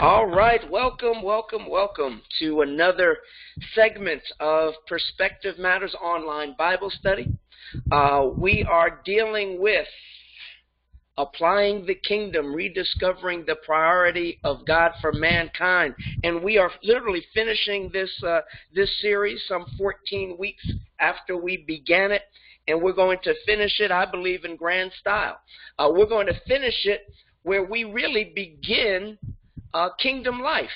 All right, welcome, welcome, welcome to another segment of Perspective Matters Online Bible Study. Uh, we are dealing with applying the kingdom, rediscovering the priority of God for mankind, and we are literally finishing this uh, this series some 14 weeks after we began it, and we're going to finish it, I believe, in grand style. Uh, we're going to finish it where we really begin uh, kingdom life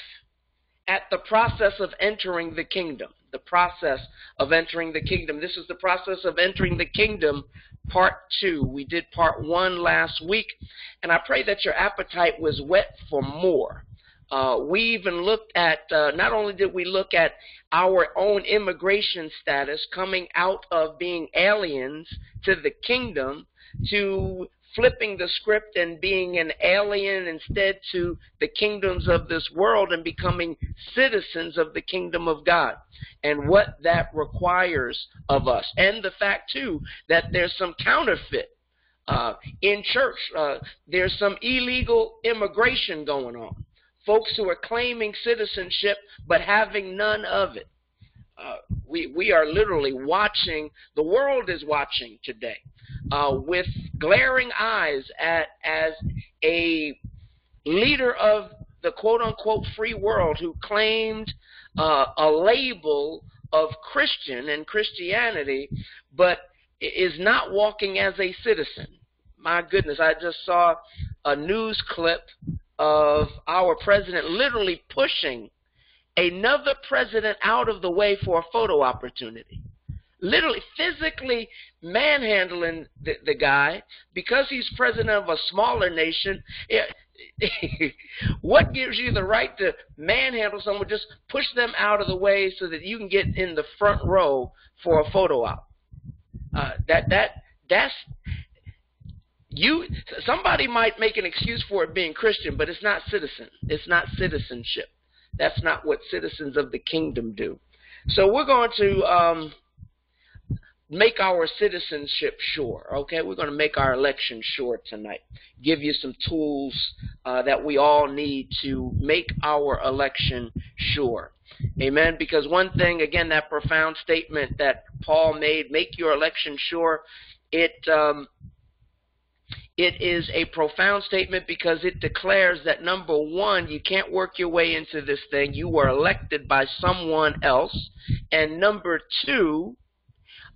at the process of entering the kingdom. The process of entering the kingdom. This is the process of entering the kingdom, part two. We did part one last week, and I pray that your appetite was whet for more. Uh, we even looked at, uh, not only did we look at our own immigration status coming out of being aliens to the kingdom to flipping the script and being an alien instead to the kingdoms of this world and becoming citizens of the kingdom of God and what that requires of us. And the fact, too, that there's some counterfeit uh, in church. Uh, there's some illegal immigration going on. Folks who are claiming citizenship but having none of it. Uh, we we are literally watching. The world is watching today uh, with glaring eyes at as a leader of the quote unquote free world who claimed uh, a label of Christian and Christianity, but is not walking as a citizen. My goodness, I just saw a news clip of our president literally pushing another president out of the way for a photo opportunity. Literally, physically manhandling the, the guy because he's president of a smaller nation. what gives you the right to manhandle someone? Just push them out of the way so that you can get in the front row for a photo op. Uh, that that that's you. Somebody might make an excuse for it being Christian, but it's not citizen. It's not citizenship. That's not what citizens of the kingdom do. So we're going to um, make our citizenship sure. Okay, we're going to make our election sure tonight. Give you some tools uh, that we all need to make our election sure. Amen. Because one thing, again, that profound statement that Paul made, make your election sure. It um, it is a profound statement because it declares that number one, you can't work your way into this thing. You were elected by someone else. And number two,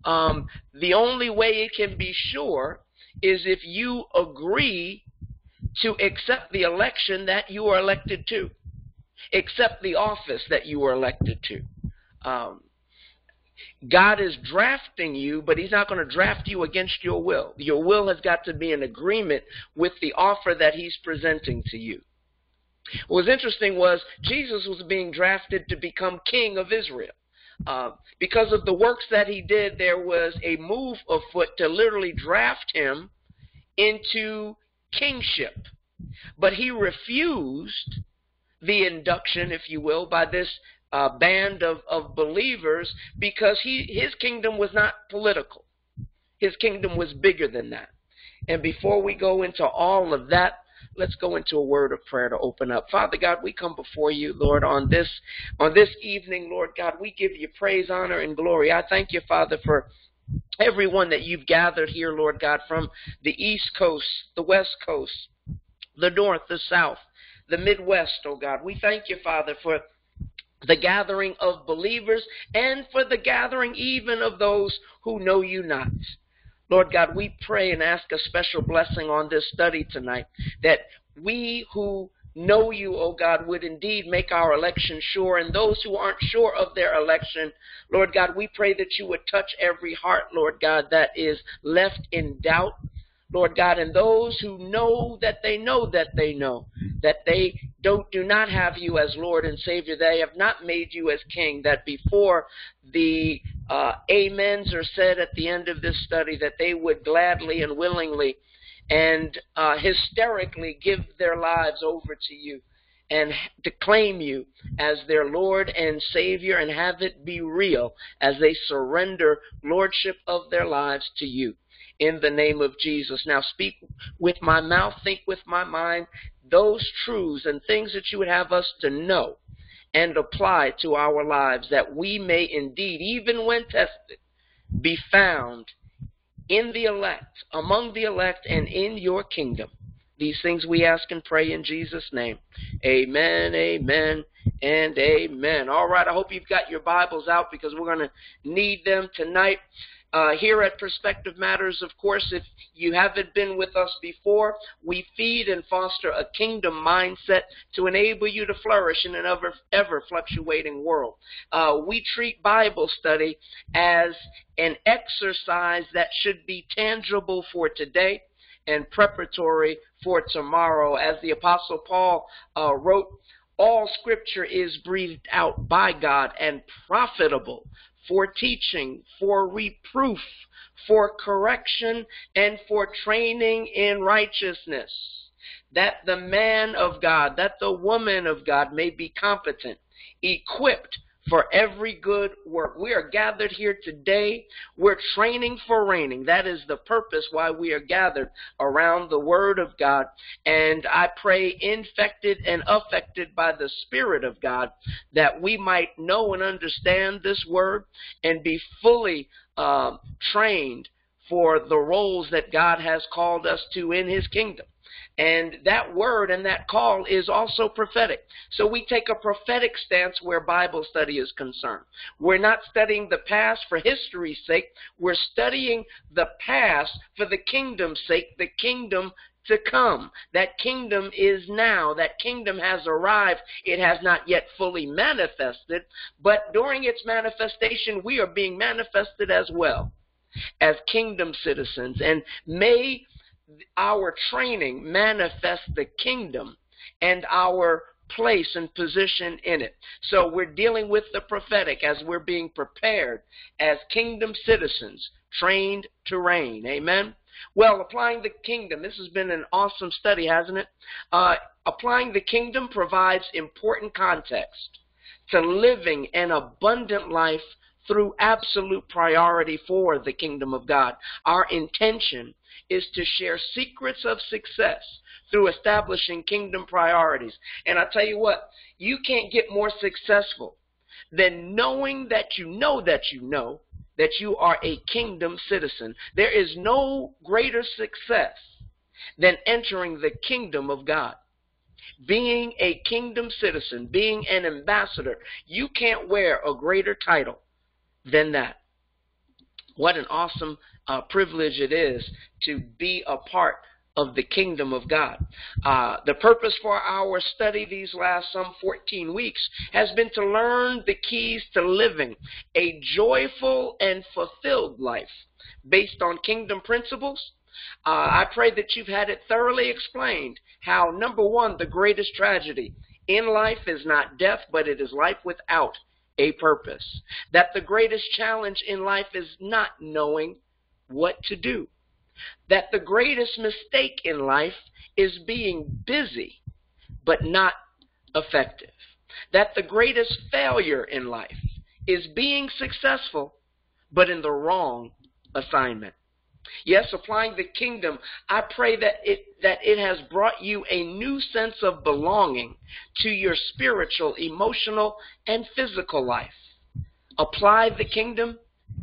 um, the only way it can be sure is if you agree to accept the election that you are elected to, accept the office that you are elected to. Um, God is drafting you, but He's not going to draft you against your will. Your will has got to be in agreement with the offer that He's presenting to you. What was interesting was Jesus was being drafted to become king of Israel. Uh, because of the works that he did, there was a move afoot to literally draft him into kingship. But he refused the induction, if you will, by this uh, band of, of believers because he, his kingdom was not political. His kingdom was bigger than that. And before we go into all of that, let's go into a word of prayer to open up. Father God, we come before you, Lord, on this on this evening, Lord God, we give you praise, honor, and glory. I thank you, Father, for everyone that you've gathered here, Lord God, from the East Coast, the West Coast, the North, the South, the Midwest, oh God. We thank you, Father, for the gathering of believers and for the gathering even of those who know you not. Lord God, we pray and ask a special blessing on this study tonight that we who know you, O oh God, would indeed make our election sure. And those who aren't sure of their election, Lord God, we pray that you would touch every heart, Lord God, that is left in doubt. Lord God, and those who know that they know that they know that they don't do not have you as Lord and Savior, they have not made you as King, that before the uh, amens are said at the end of this study, that they would gladly and willingly and uh, hysterically give their lives over to you and to claim you as their Lord and Savior and have it be real as they surrender lordship of their lives to you in the name of Jesus. Now speak with my mouth, think with my mind, those truths and things that you would have us to know and apply to our lives, that we may indeed, even when tested, be found in the elect, among the elect, and in your kingdom. These things we ask and pray in Jesus' name. Amen, amen, and amen. All right, I hope you've got your Bibles out because we're going to need them tonight. Uh, here at Perspective Matters, of course, if you haven't been with us before, we feed and foster a kingdom mindset to enable you to flourish in an ever, ever fluctuating world. Uh, we treat Bible study as an exercise that should be tangible for today and preparatory for tomorrow. As the Apostle Paul uh, wrote, all scripture is breathed out by God and profitable for teaching, for reproof, for correction, and for training in righteousness, that the man of God, that the woman of God may be competent, equipped for every good work. We are gathered here today. We're training for reigning. That is the purpose why we are gathered around the Word of God. And I pray, infected and affected by the Spirit of God, that we might know and understand this Word and be fully um, trained for the roles that God has called us to in His kingdom. And that word and that call is also prophetic. So we take a prophetic stance where Bible study is concerned. We're not studying the past for history's sake. We're studying the past for the kingdom's sake, the kingdom to come. That kingdom is now. That kingdom has arrived. It has not yet fully manifested, but during its manifestation, we are being manifested as well as kingdom citizens. And may our training manifests the kingdom and our place and position in it. So we're dealing with the prophetic as we're being prepared as kingdom citizens, trained to reign. Amen. Well, applying the kingdom. This has been an awesome study, hasn't it? Uh, applying the kingdom provides important context to living an abundant life through absolute priority for the kingdom of God. Our intention is to share secrets of success through establishing kingdom priorities. And I tell you what, you can't get more successful than knowing that you know that you know that you are a kingdom citizen. There is no greater success than entering the kingdom of God. Being a kingdom citizen, being an ambassador, you can't wear a greater title than that. What an awesome uh, privilege it is to be a part of the kingdom of God. Uh, the purpose for our study these last some 14 weeks has been to learn the keys to living a joyful and fulfilled life based on kingdom principles. Uh, I pray that you've had it thoroughly explained how, number one, the greatest tragedy in life is not death, but it is life without a purpose. That the greatest challenge in life is not knowing what to do. That the greatest mistake in life is being busy but not effective. That the greatest failure in life is being successful but in the wrong assignment. Yes, applying the kingdom, I pray that it that it has brought you a new sense of belonging to your spiritual, emotional, and physical life. Apply the kingdom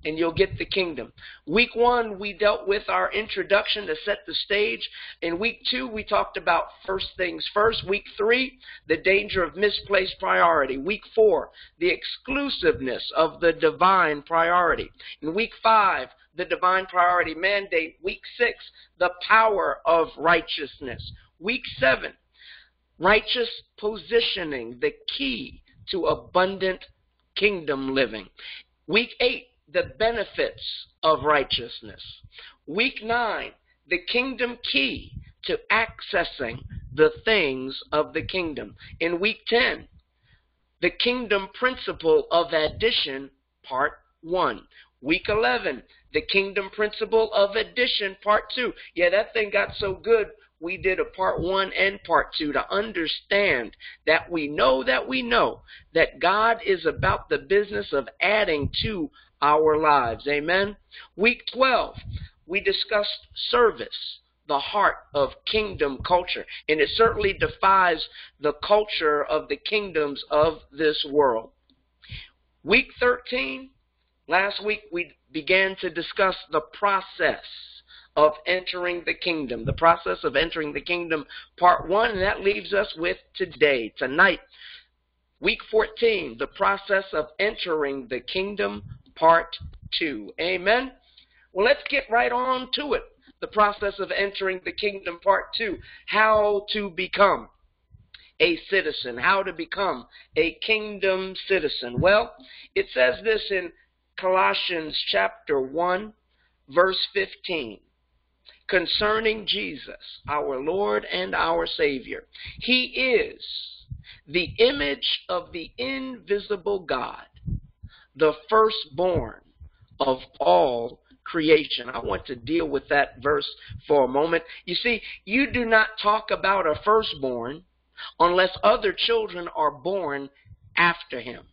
and you'll get the kingdom. Week one, we dealt with our introduction to set the stage. In week two, we talked about first things first. Week three, the danger of misplaced priority. Week four, the exclusiveness of the divine priority. In week five, the divine priority mandate. Week six, the power of righteousness. Week seven, righteous positioning, the key to abundant kingdom living. Week eight, the benefits of righteousness. Week nine, the kingdom key to accessing the things of the kingdom. In week 10, the kingdom principle of addition, part 1. Week 11, the kingdom principle of addition, part two. Yeah, that thing got so good, we did a part one and part two to understand that we know that we know that God is about the business of adding to our lives. Amen. Week 12, we discussed service, the heart of kingdom culture. And it certainly defies the culture of the kingdoms of this world. Week 13, last week we began to discuss the process of entering the kingdom. The process of entering the kingdom, part one, and that leaves us with today, tonight. Week 14, the process of entering the kingdom, part two. Amen? Well, let's get right on to it. The process of entering the kingdom, part two. How to become a citizen. How to become a kingdom citizen. Well, it says this in Colossians chapter 1, verse 15 concerning Jesus, our Lord and our Savior. He is the image of the invisible God, the firstborn of all creation. I want to deal with that verse for a moment. You see, you do not talk about a firstborn unless other children are born after him.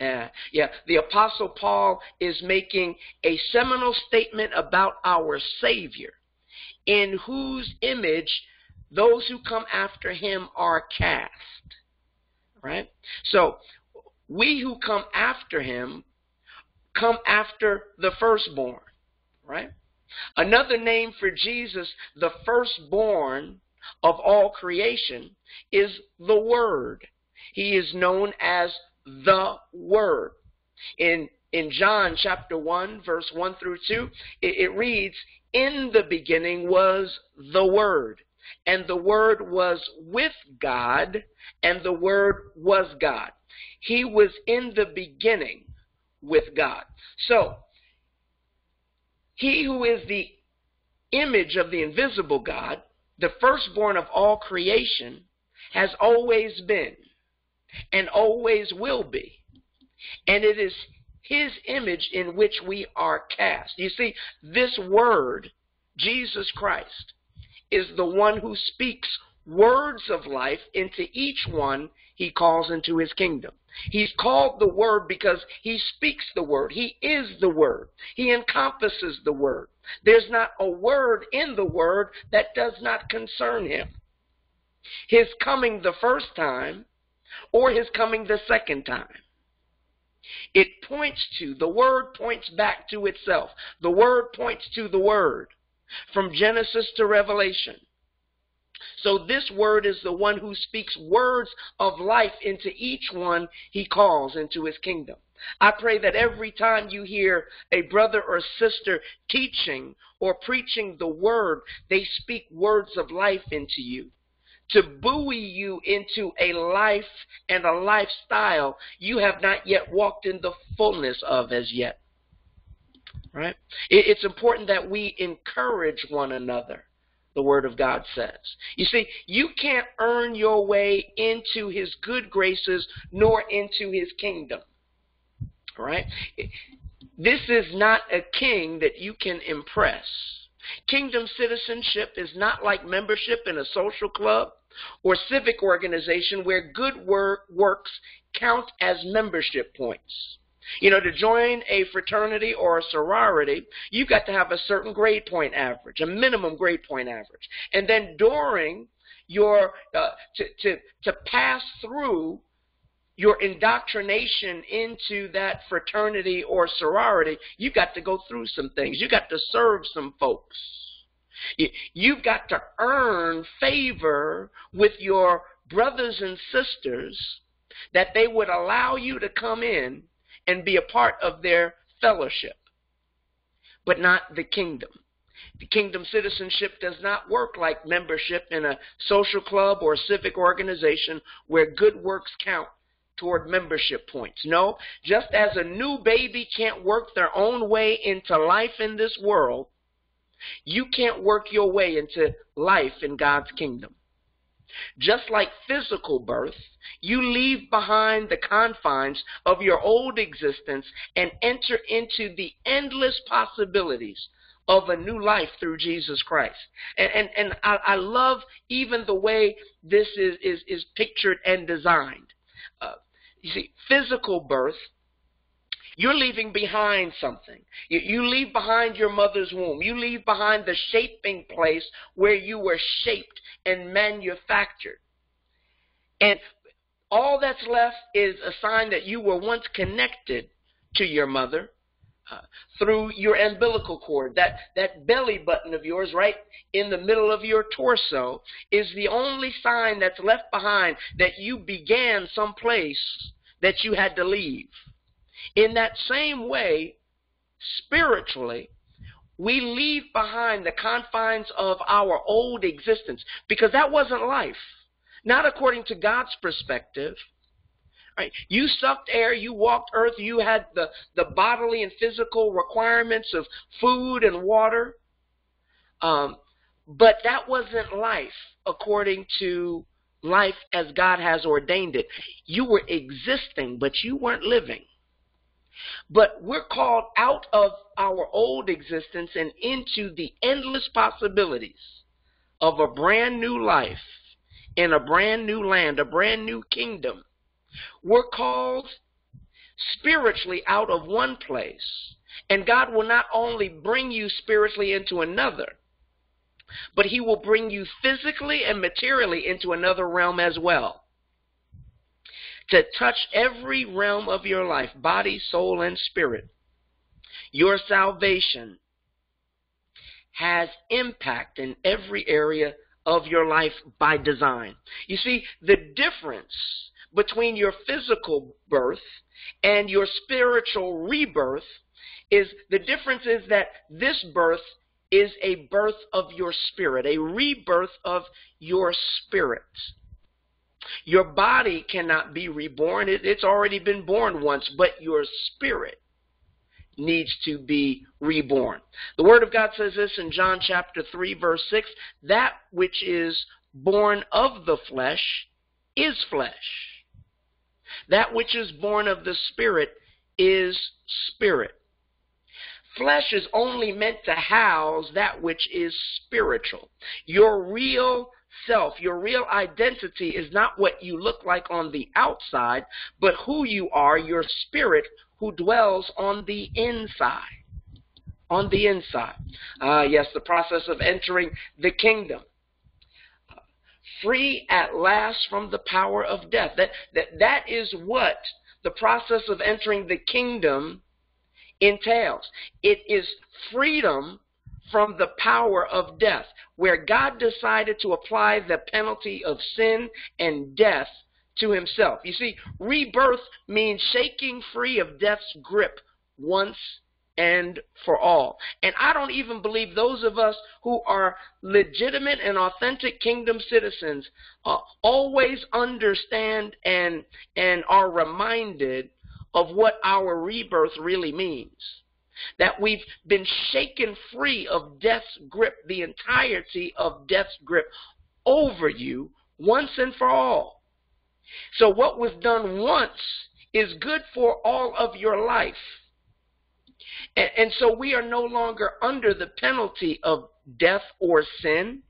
Uh, yeah, the Apostle Paul is making a seminal statement about our Savior in whose image those who come after him are cast. Right? So, we who come after him come after the firstborn. Right? Another name for Jesus, the firstborn of all creation, is the Word. He is known as the Word. In in John chapter 1, verse 1 through 2, it, it reads, in the beginning was the Word, and the Word was with God, and the Word was God. He was in the beginning with God. So, he who is the image of the invisible God, the firstborn of all creation, has always been and always will be. And it is his image in which we are cast. You see, this word, Jesus Christ, is the one who speaks words of life into each one he calls into his kingdom. He's called the Word because he speaks the Word. He is the Word. He encompasses the Word. There's not a word in the Word that does not concern him. His coming the first time or his coming the second time it points to, the Word points back to itself. The Word points to the Word from Genesis to Revelation. So this Word is the one who speaks words of life into each one he calls into his kingdom. I pray that every time you hear a brother or sister teaching or preaching the Word, they speak words of life into you to buoy you into a life and a lifestyle you have not yet walked in the fullness of as yet. Right? It's important that we encourage one another, the Word of God says. You see, you can't earn your way into His good graces nor into His kingdom. Right? This is not a king that you can impress. Kingdom citizenship is not like membership in a social club or civic organization where good work, works count as membership points. You know, to join a fraternity or a sorority, you've got to have a certain grade point average, a minimum grade point average. And then during your, uh, to, to, to pass through your indoctrination into that fraternity or sorority, you've got to go through some things. You've got to serve some folks. You've got to earn favor with your brothers and sisters that they would allow you to come in and be a part of their fellowship, but not the kingdom. The kingdom citizenship does not work like membership in a social club or a civic organization where good works count toward membership points. No, just as a new baby can't work their own way into life in this world, you can't work your way into life in God's kingdom. Just like physical birth, you leave behind the confines of your old existence and enter into the endless possibilities of a new life through Jesus Christ. And, and, and I, I love even the way this is, is, is pictured and designed. Uh, you see, physical birth You're leaving behind something. You, you, leave behind your mother's womb. You leave behind the shaping place where you were shaped and manufactured. And all that's left is a sign that you were once connected to your mother uh, through your umbilical cord. That, that belly button of yours, right in the middle of your torso, is the only sign that's left behind that you began someplace that you had to leave. In that same way, spiritually, we leave behind the confines of our old existence because that wasn't life. Not according to God's perspective. Right? You sucked air, you walked earth, you had the, the bodily and physical requirements of food and water. Um, but that wasn't life according to life as God has ordained it. You were existing, but you weren't living. But we're called out of our old existence and into the endless possibilities of a brand new life in a brand new land, a brand new kingdom. We're called spiritually out of one place. And God will not only bring you spiritually into another, but He will bring you physically and materially into another realm as well to touch every realm of your life body, soul, and spirit. Your salvation has impact in every area of your life by design. You see, the difference between your physical birth and your spiritual rebirth is the difference is that this birth is a birth of your spirit, a rebirth of your spirit. Your body cannot be reborn. It, it's already been born once, but your spirit needs to be reborn. The Word of God says this in John chapter 3, verse 6 that which is born of the flesh is flesh. That which is born of the Spirit is spirit. Flesh is only meant to house that which is spiritual. Your real self, your real identity is not what you look like on the outside, but who you are, your spirit who dwells on the inside. On the inside. Uh, yes, the process of entering the kingdom. Free at last from the power of death. That, that, that is what the process of entering the kingdom entails. It is freedom from the power of death, where God decided to apply the penalty of sin and death to himself. You see, rebirth means shaking free of death's grip once and for all. And I don't even believe those of us who are legitimate and authentic kingdom citizens uh, always understand and and are reminded of what our rebirth really means. That we've been shaken free of death's grip, the entirety of death's grip over you once and for all. So what was done once is good for all of your life. And, and, so we are no longer under the penalty of death or sin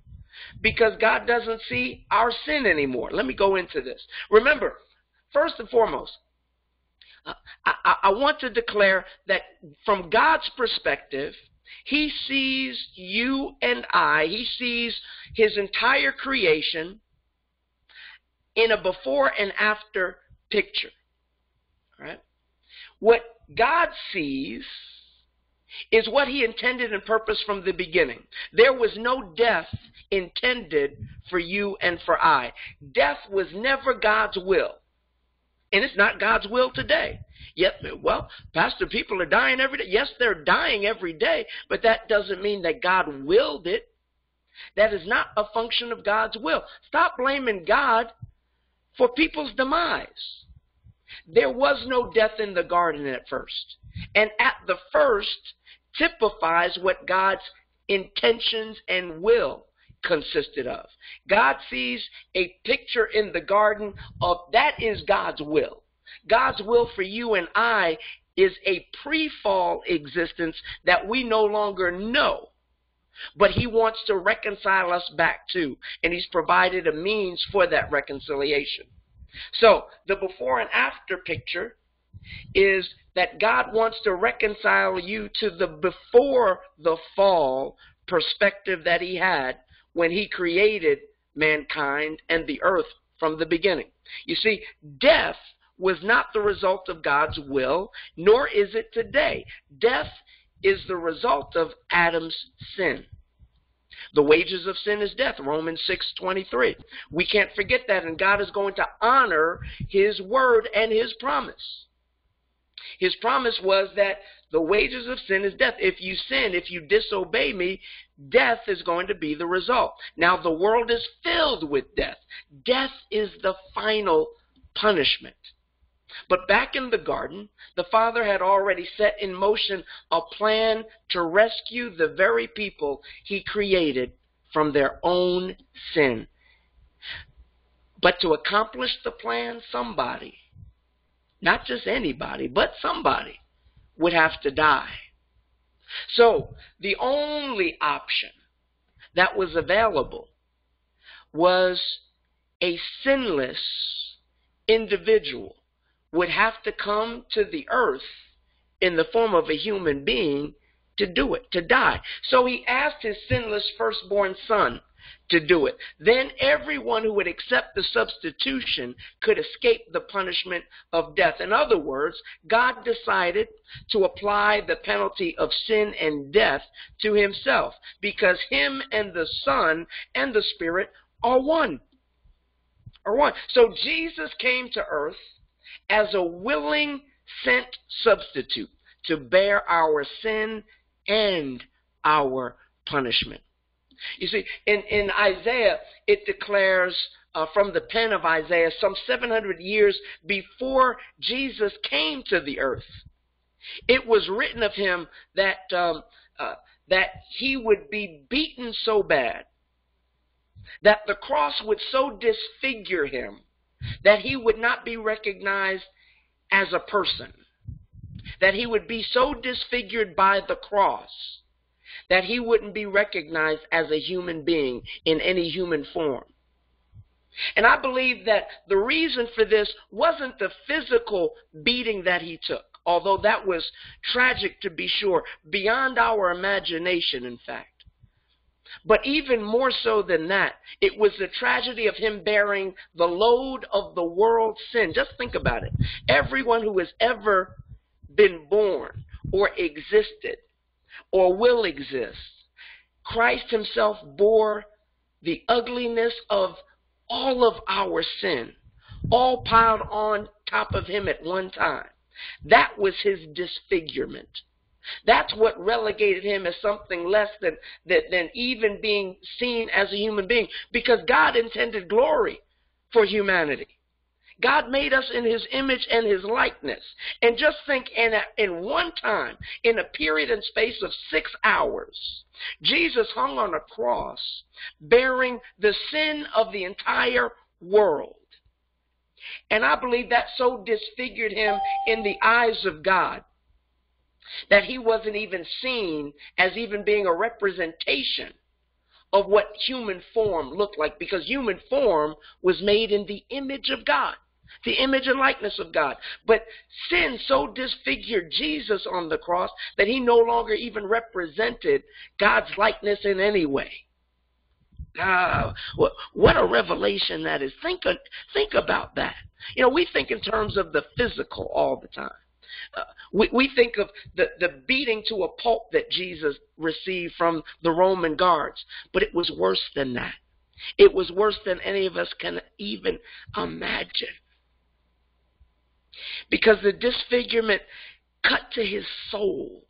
because God doesn't see our sin anymore. Let me go into this. Remember, first and foremost, Uh, I, I want to declare that from God's perspective, He sees you and I, He sees His entire creation in a before and after picture. Right? What God sees is what He intended and purposed from the beginning. There was no death intended for you and for I. Death was never God's will. And it's not God's will today. Yet, well, Pastor, people are dying every day. Yes, they're dying every day, but that doesn't mean that God willed it. That is not a function of God's will. Stop blaming God for people's demise. There was no death in the garden at first. And at the first typifies what God's intentions and will consisted of. God sees a picture in the garden of that is God's will. God's will for you and I is a pre fall existence that we no longer know. But he wants to reconcile us back to, and he's provided a means for that reconciliation. So, the before and after picture is that God wants to reconcile you to the before the fall perspective that he had when he created mankind and the earth from the beginning. You see, death was not the result of God's will, nor is it today. Death is the result of Adam's sin. The wages of sin is death, Romans 6:23. We can't forget that and God is going to honor his word and his promise. His promise was that the wages of sin is death. If you sin, if you disobey me, death is going to be the result. Now the world is filled with death. Death is the final punishment. But back in the garden, the Father had already set in motion a plan to rescue the very people He created from their own sin. But to accomplish the plan, somebody, not just anybody, but somebody, would have to die. So the only option that was available was a sinless individual would have to come to the earth in the form of a human being to do it, to die. So he asked his sinless firstborn son to do it. Then everyone who would accept the substitution could escape the punishment of death. In other words, God decided to apply the penalty of sin and death to himself because him and the Son and the Spirit are one. Are one. So Jesus came to earth as a willing sent substitute to bear our sin and our punishment. You see, in, in Isaiah, it declares uh, from the pen of Isaiah some 700 years before Jesus came to the earth. It was written of him that, um, uh, that he would be beaten so bad, that the cross would so disfigure him, that he would not be recognized as a person, that he would be so disfigured by the cross that he wouldn't be recognized as a human being in any human form. And I believe that the reason for this wasn't the physical beating that he took, although that was tragic to be sure, beyond our imagination, in fact. But even more so than that, it was the tragedy of him bearing the load of the world's sin. Just think about it. Everyone who has ever been born or existed or will exist. Christ himself bore the ugliness of all of our sin, all piled on top of him at one time. That was his disfigurement. That's what relegated him as something less than, than, than even being seen as a human being because God intended glory for humanity. God made us in his image and his likeness. And just think in, a, in one time, in a period and space of six hours, Jesus hung on a cross bearing the sin of the entire world. And I believe that so disfigured him in the eyes of God that he wasn't even seen as even being a representation of what human form looked like because human form was made in the image of God the image and likeness of God. But sin so disfigured Jesus on the cross that he no longer even represented God's likeness in any way. Ah, what a revelation that is. Think, think about that. You know, we think in terms of the physical all the time. Uh, we, we think of the, the beating to a pulp that Jesus received from the Roman guards, but it was worse than that. It was worse than any of us can even imagine. Because the disfigurement cut to his soul.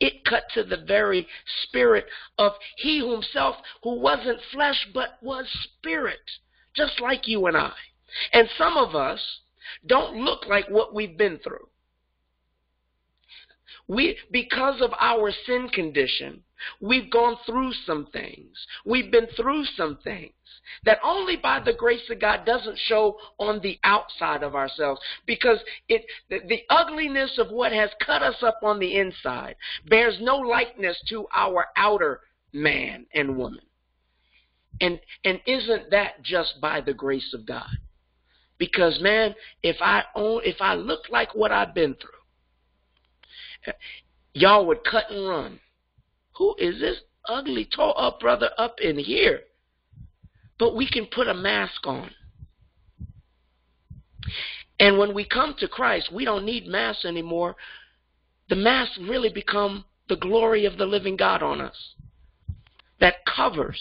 It cut to the very spirit of he himself who wasn't flesh but was spirit, just like you and I. And some of us don't look like what we've been through. We, because of our sin condition, we've gone through some things. We've been through some things that only by the grace of God doesn't show on the outside of ourselves because it, the, the ugliness of what has cut us up on the inside bears no likeness to our outer man and woman. And, and isn't that just by the grace of God? Because man, if I own, if I looked like what I've been through, y'all would cut and run. Who is this ugly, tall up brother up in here? But we can put a mask on. And when we come to Christ, we don't need masks anymore. The masks really become the glory of the living God on us that covers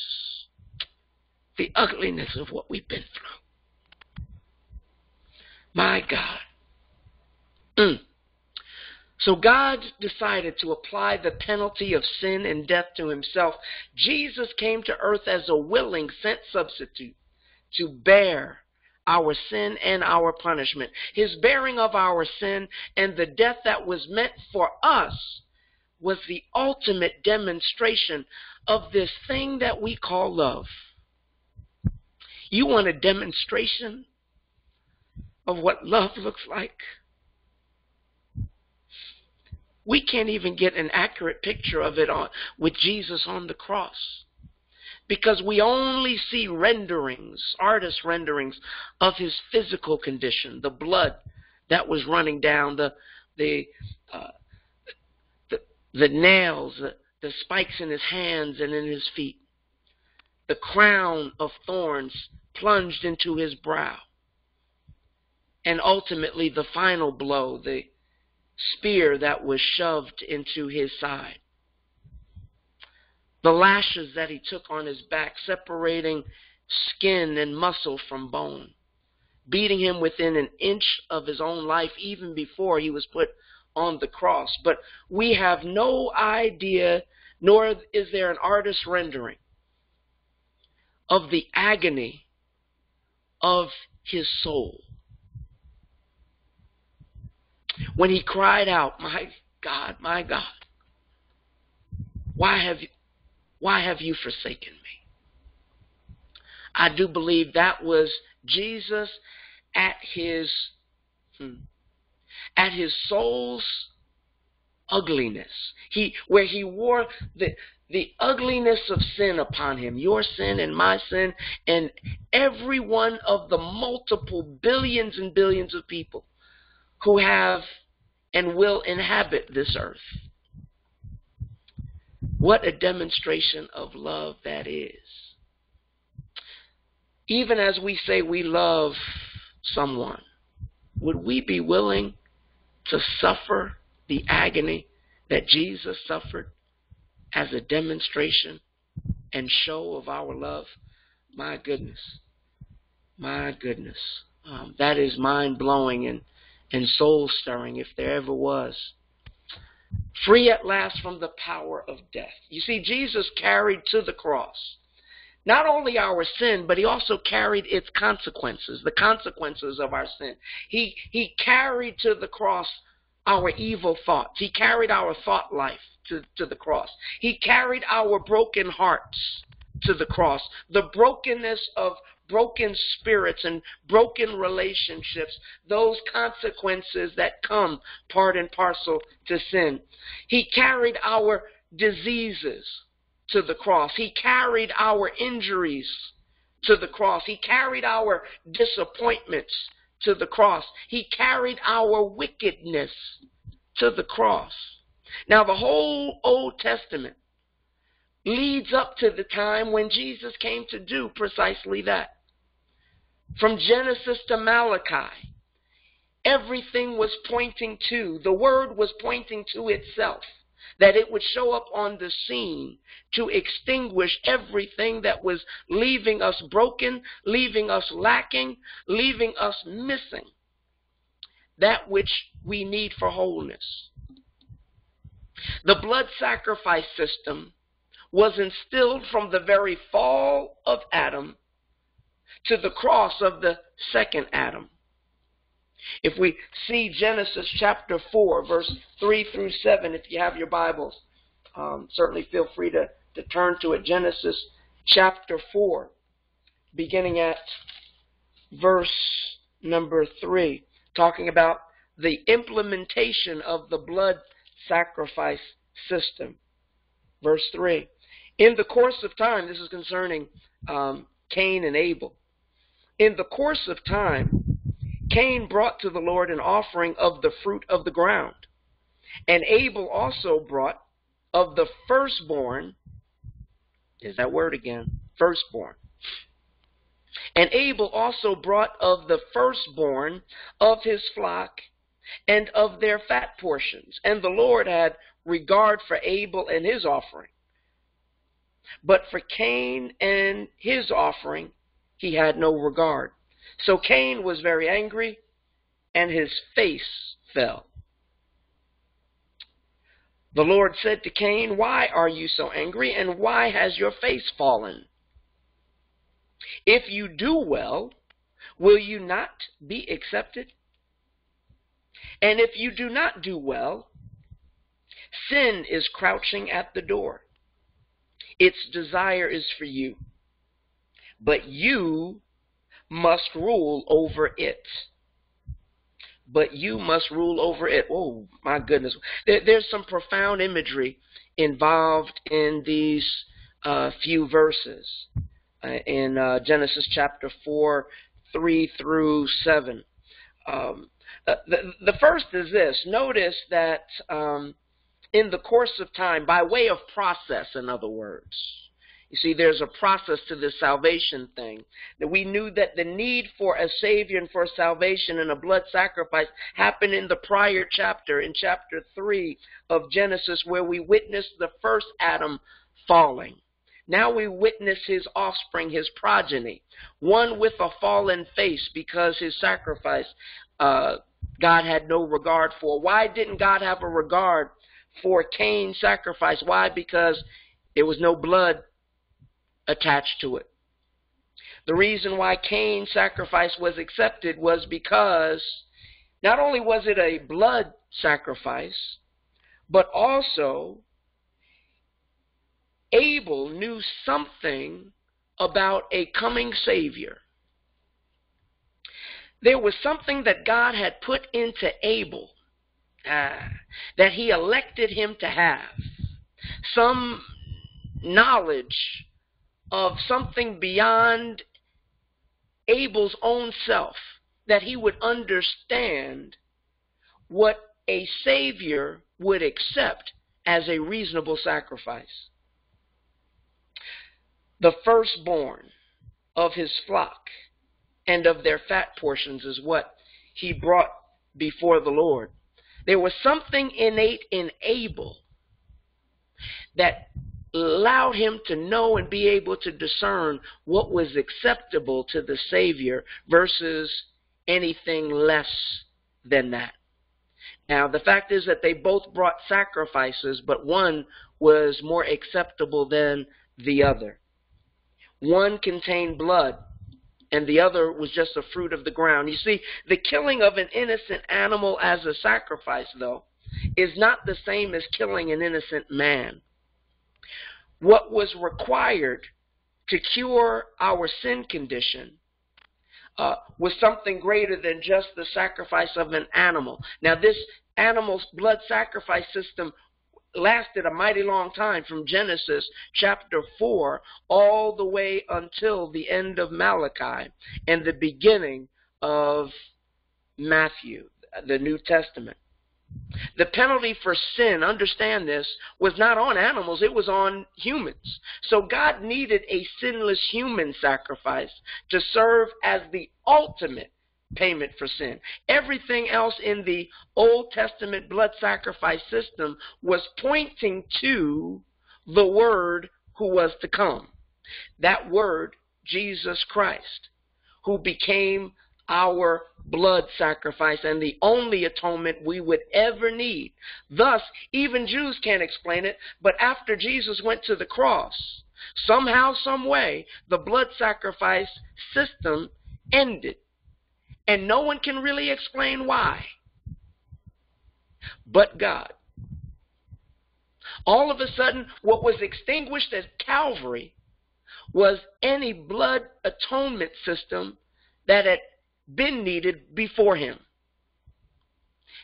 the ugliness of what we've been through. My God. Mm. So God decided to apply the penalty of sin and death to himself. Jesus came to earth as a willing sent substitute to bear our sin and our punishment. His bearing of our sin and the death that was meant for us was the ultimate demonstration of this thing that we call love. You want a demonstration of what love looks like? We can't even get an accurate picture of it on with Jesus on the cross. Because we only see renderings, artist renderings of his physical condition, the blood that was running down, the the uh, the, the nails, the, the spikes in his hands and in his feet, the crown of thorns plunged into his brow, and ultimately the final blow, the spear that was shoved into his side the lashes that he took on his back, separating skin and muscle from bone, beating him within an inch of his own life even before he was put on the cross. But we have no idea, nor is there an artist rendering of the agony of his soul. When he cried out, My God, my God, why have you, why have you forsaken me? I do believe that was Jesus at his hmm, at his soul's ugliness. He where he wore the the ugliness of sin upon him, your sin and my sin, and every one of the multiple billions and billions of people who have and will inhabit this earth. What a demonstration of love that is. Even as we say we love someone, would we be willing to suffer the agony that Jesus suffered as a demonstration and show of our love? My goodness. My goodness. Um, that is mind blowing and, and soul stirring if there ever was free at last from the power of death. You see, Jesus carried to the cross not only our sin, but he also carried its consequences, the consequences of our sin. He, he carried to the cross our evil thoughts. He carried our thought life to, to the cross. He carried our broken hearts to the cross. The brokenness of broken spirits and broken relationships, those consequences that come part and parcel to sin. He carried our diseases to the cross. He carried our injuries to the cross. He carried our disappointments to the cross. He carried our wickedness to the cross. Now, the whole Old Testament leads up to the time when Jesus came to do precisely that. From Genesis to Malachi, everything was pointing to, the word was pointing to itself, that it would show up on the scene to extinguish everything that was leaving us broken, leaving us lacking, leaving us missing that which we need for wholeness. The blood sacrifice system was instilled from the very fall of Adam to the cross of the second Adam. If we see Genesis chapter 4, verse 3 through 7, if you have your Bibles, um, certainly feel free to, to turn to it. Genesis chapter 4, beginning at verse number 3, talking about the implementation of the blood sacrifice system. Verse 3. In the course of time, this is concerning um, Cain and Abel. In the course of time, Cain brought to the Lord an offering of the fruit of the ground. And Abel also brought of the firstborn, is that word again, firstborn. And Abel also brought of the firstborn of his flock and of their fat portions. And the Lord had regard for Abel and his offering. But for Cain and his offering, he had no regard. So Cain was very angry, and his face fell. The Lord said to Cain, Why are you so angry, and why has your face fallen? If you do well, will you not be accepted? And if you do not do well, sin is crouching at the door. Its desire is for you, but you must rule over it but you must rule over it. Oh, my goodness. There, there's some profound imagery involved in these uh, few verses uh, in uh, Genesis chapter 4, 3 through 7. Um, uh, the, the first is this notice that um, in the course of time, by way of process, in other words, you see, there's a process to this salvation thing. That we knew that the need for a Savior and for salvation and a blood sacrifice happened in the prior chapter, in chapter 3 of Genesis, where we witnessed the first Adam falling. Now we witness his offspring, his progeny, one with a fallen face because his sacrifice uh, God had no regard for. Why didn't God have a regard for Cain's sacrifice? Why? Because there was no blood attached to it. The reason why Cain's sacrifice was accepted was because not only was it a blood sacrifice, but also Abel knew something about a coming Savior. There was something that God had put into Abel uh, that he elected him to have. Some knowledge of something beyond Abel's own self, that he would understand what a Savior would accept as a reasonable sacrifice. The firstborn of his flock and of their fat portions is what he brought before the Lord. There was something innate in Abel that allowed him to know and be able to discern what was acceptable to the Savior versus anything less than that. Now, the fact is that they both brought sacrifices, but one was more acceptable than the other. One contained blood, and the other was just a fruit of the ground. You see, the killing of an innocent animal as a sacrifice, though, is not the same as killing an innocent man what was required to cure our sin condition uh, was something greater than just the sacrifice of an animal. Now, this animal's blood sacrifice system lasted a mighty long time from Genesis chapter 4 all the way until the end of Malachi and the beginning of Matthew, the New Testament. The penalty for sin, understand this, was not on animals, it was on humans. So God needed a sinless human sacrifice to serve as the ultimate payment for sin. Everything else in the Old Testament blood sacrifice system was pointing to the Word who was to come. That Word, Jesus Christ, who became our blood sacrifice and the only atonement we would ever need. Thus, even Jews can't explain it, but after Jesus went to the cross, somehow, some way, the blood sacrifice system ended. And no one can really explain why. But God. All of a sudden, what was extinguished at Calvary was any blood atonement system that had been needed before him.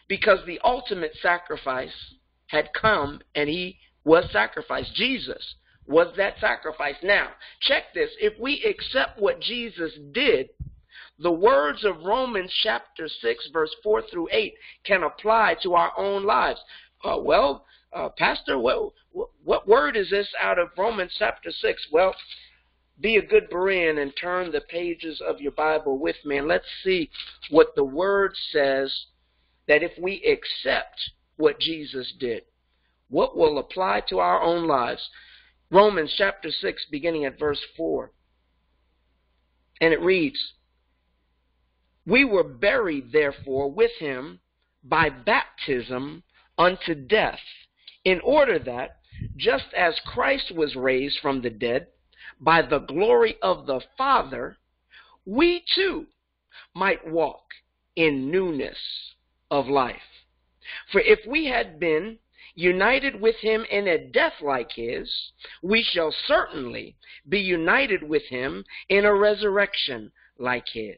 Because the ultimate sacrifice had come and he was sacrificed. Jesus was that sacrifice. Now, check this. If we accept what Jesus did, the words of Romans chapter 6, verse 4 through 8 can apply to our own lives. Uh, well, uh, Pastor, what, what word is this out of Romans chapter 6? Well, be a good Berean and turn the pages of your Bible with me, and let's see what the word says that if we accept what Jesus did, what will apply to our own lives. Romans chapter 6, beginning at verse 4. And it reads, We were buried, therefore, with him by baptism unto death, in order that, just as Christ was raised from the dead by the glory of the Father, we too might walk in newness of life. For if we had been united with him in a death like his, we shall certainly be united with him in a resurrection like his.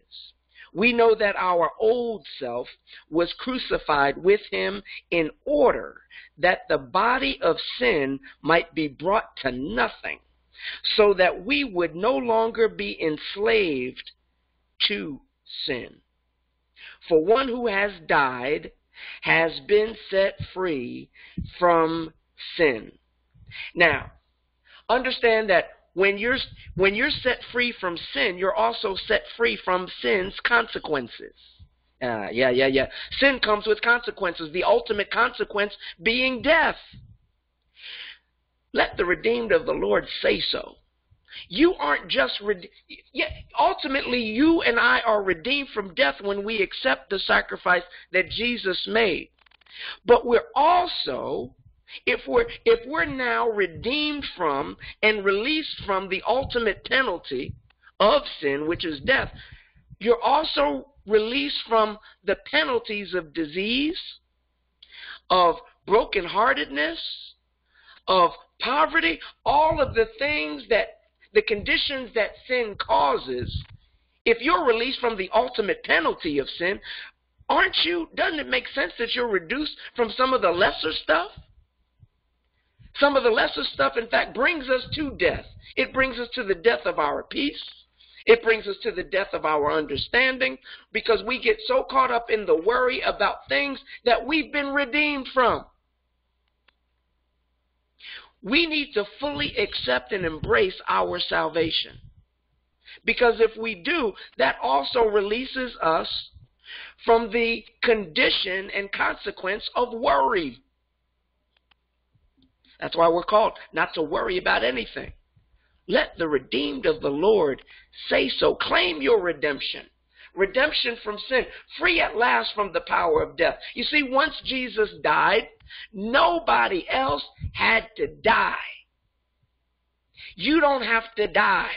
We know that our old self was crucified with him in order that the body of sin might be brought to nothing, so that we would no longer be enslaved to sin. For one who has died has been set free from sin. Now, understand that when you're when you're set free from sin, you're also set free from sin's consequences. Uh, yeah, yeah, yeah. Sin comes with consequences. The ultimate consequence being death. Let the redeemed of the Lord say so. You aren't just redeemed. Ultimately, you and I are redeemed from death when we accept the sacrifice that Jesus made. But we're also, if we're if we're now redeemed from and released from the ultimate penalty of sin, which is death, you're also released from the penalties of disease, of brokenheartedness, of poverty, all of the things that the conditions that sin causes, if you're released from the ultimate penalty of sin, aren't you, doesn't it make sense that you're reduced from some of the lesser stuff? Some of the lesser stuff, in fact, brings us to death. It brings us to the death of our peace. It brings us to the death of our understanding because we get so caught up in the worry about things that we've been redeemed from. We need to fully accept and embrace our salvation. Because if we do, that also releases us from the condition and consequence of worry. That's why we're called not to worry about anything. Let the redeemed of the Lord say so. Claim your redemption. Redemption from sin. Free at last from the power of death. You see, once Jesus died, nobody else had to die. You don't have to die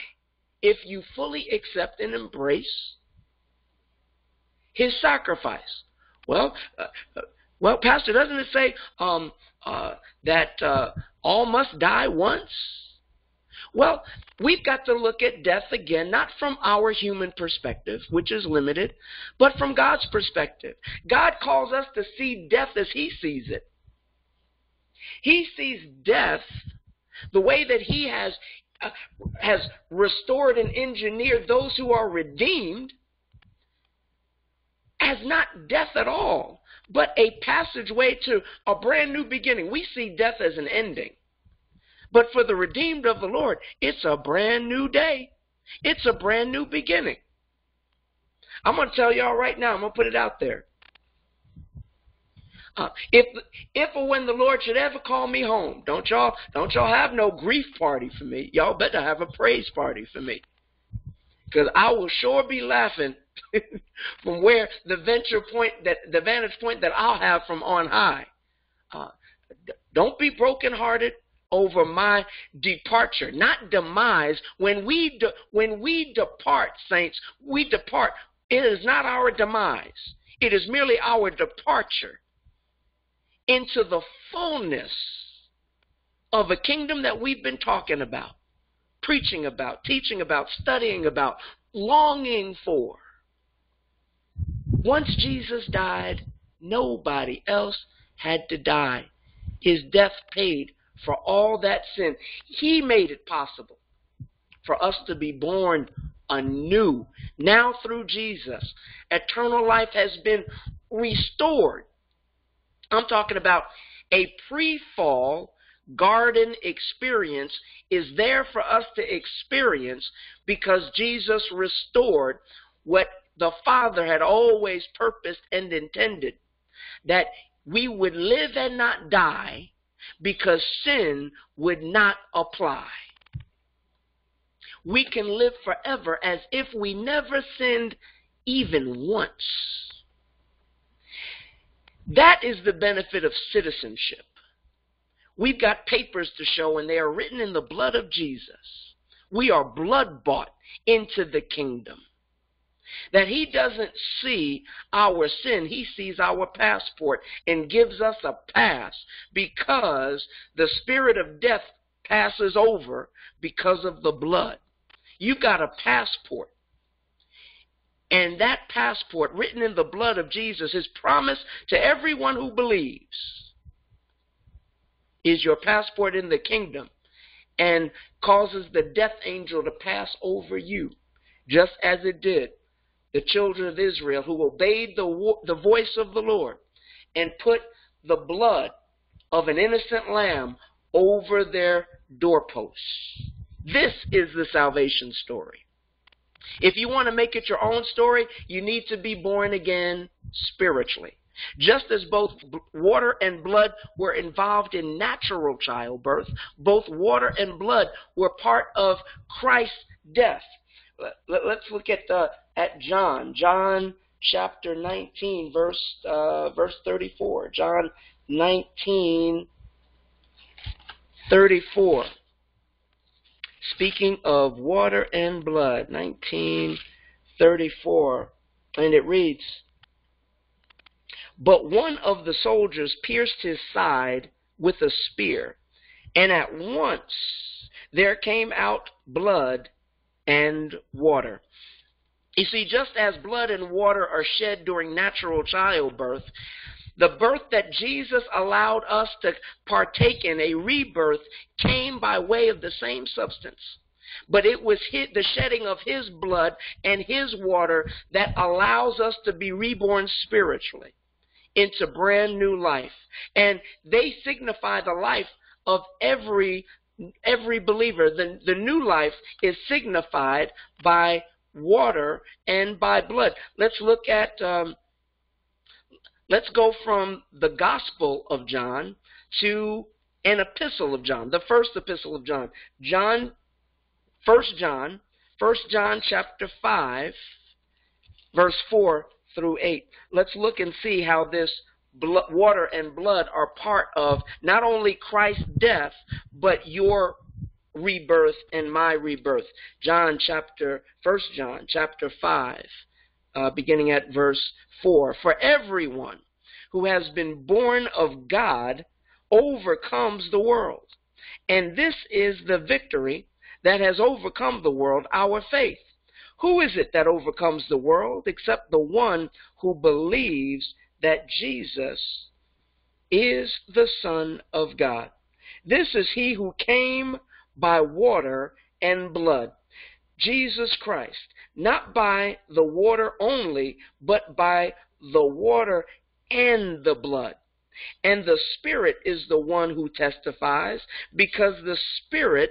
if you fully accept and embrace his sacrifice. Well, uh, uh, well, Pastor, doesn't it say um, uh, that uh, all must die once? Well, we've got to look at death again, not from our human perspective, which is limited, but from God's perspective. God calls us to see death as He sees it. He sees death the way that He has uh, has restored and engineered those who are redeemed as not death at all, but a passageway to a brand new beginning. We see death as an ending. But for the redeemed of the Lord, it's a brand new day. It's a brand new beginning. I'm going to tell y'all right now, I'm going to put it out there. Uh, if if or when the Lord should ever call me home, don't y'all don't y'all have no grief party for me. Y'all better have a praise party for me, because I will sure be laughing from where the venture point that the vantage point that I'll have from on high. Uh, don't be brokenhearted over my departure, not demise. When we de- when we depart, saints, we depart. It is not our demise. It is merely our departure into the fullness of a kingdom that we've been talking about, preaching about, teaching about, studying about, longing for. Once Jesus died, nobody else had to die. His death paid for all that sin. He made it possible for us to be born anew. Now through Jesus, eternal life has been restored. I'm talking about a pre fall garden experience is there for us to experience because Jesus restored what the Father had always purposed and intended that we would live and not die because sin would not apply. We can live forever as if we never sinned even once. That is the benefit of citizenship. We've got papers to show, and they are written in the blood of Jesus. We are blood bought into the kingdom. That he doesn't see our sin, he sees our passport and gives us a pass because the spirit of death passes over because of the blood. You've got a passport. And that passport, written in the blood of Jesus, is promised to everyone who believes, is your passport in the kingdom and causes the death angel to pass over you, just as it did the children of Israel who obeyed the, the voice of the Lord and put the blood of an innocent lamb over their doorposts. This is the salvation story. If you want to make it your own story, you need to be born again spiritually. Just as both water and blood were involved in natural childbirth, both water and blood were part of Christ's death. Let's look at the at John, John chapter 19, verse uh, verse 34. John 19, 34. Speaking of water and blood, 1934, and it reads, But one of the soldiers pierced his side with a spear, and at once there came out blood and water. You see, just as blood and water are shed during natural childbirth, the birth that Jesus allowed us to partake in, a rebirth, came by way of the same substance. But it was his, the shedding of his blood and his water that allows us to be reborn spiritually into brand new life. And they signify the life of every every believer. The, the new life is signified by water and by blood. Let's look at, um, let's go from the Gospel of John to an epistle of John, the first epistle of John. John, First John, First John chapter 5, verse 4 through 8. Let's look and see how this blood, water and blood are part of not only Christ's death, but your rebirth and my rebirth. John chapter, First John chapter 5, uh, beginning at verse 4. For everyone who has been born of God overcomes the world. And this is the victory that has overcome the world, our faith. Who is it that overcomes the world except the one who believes that Jesus is the Son of God? This is he who came by water and blood. Jesus Christ, not by the water only, but by the water and the blood. And the Spirit is the one who testifies, because the Spirit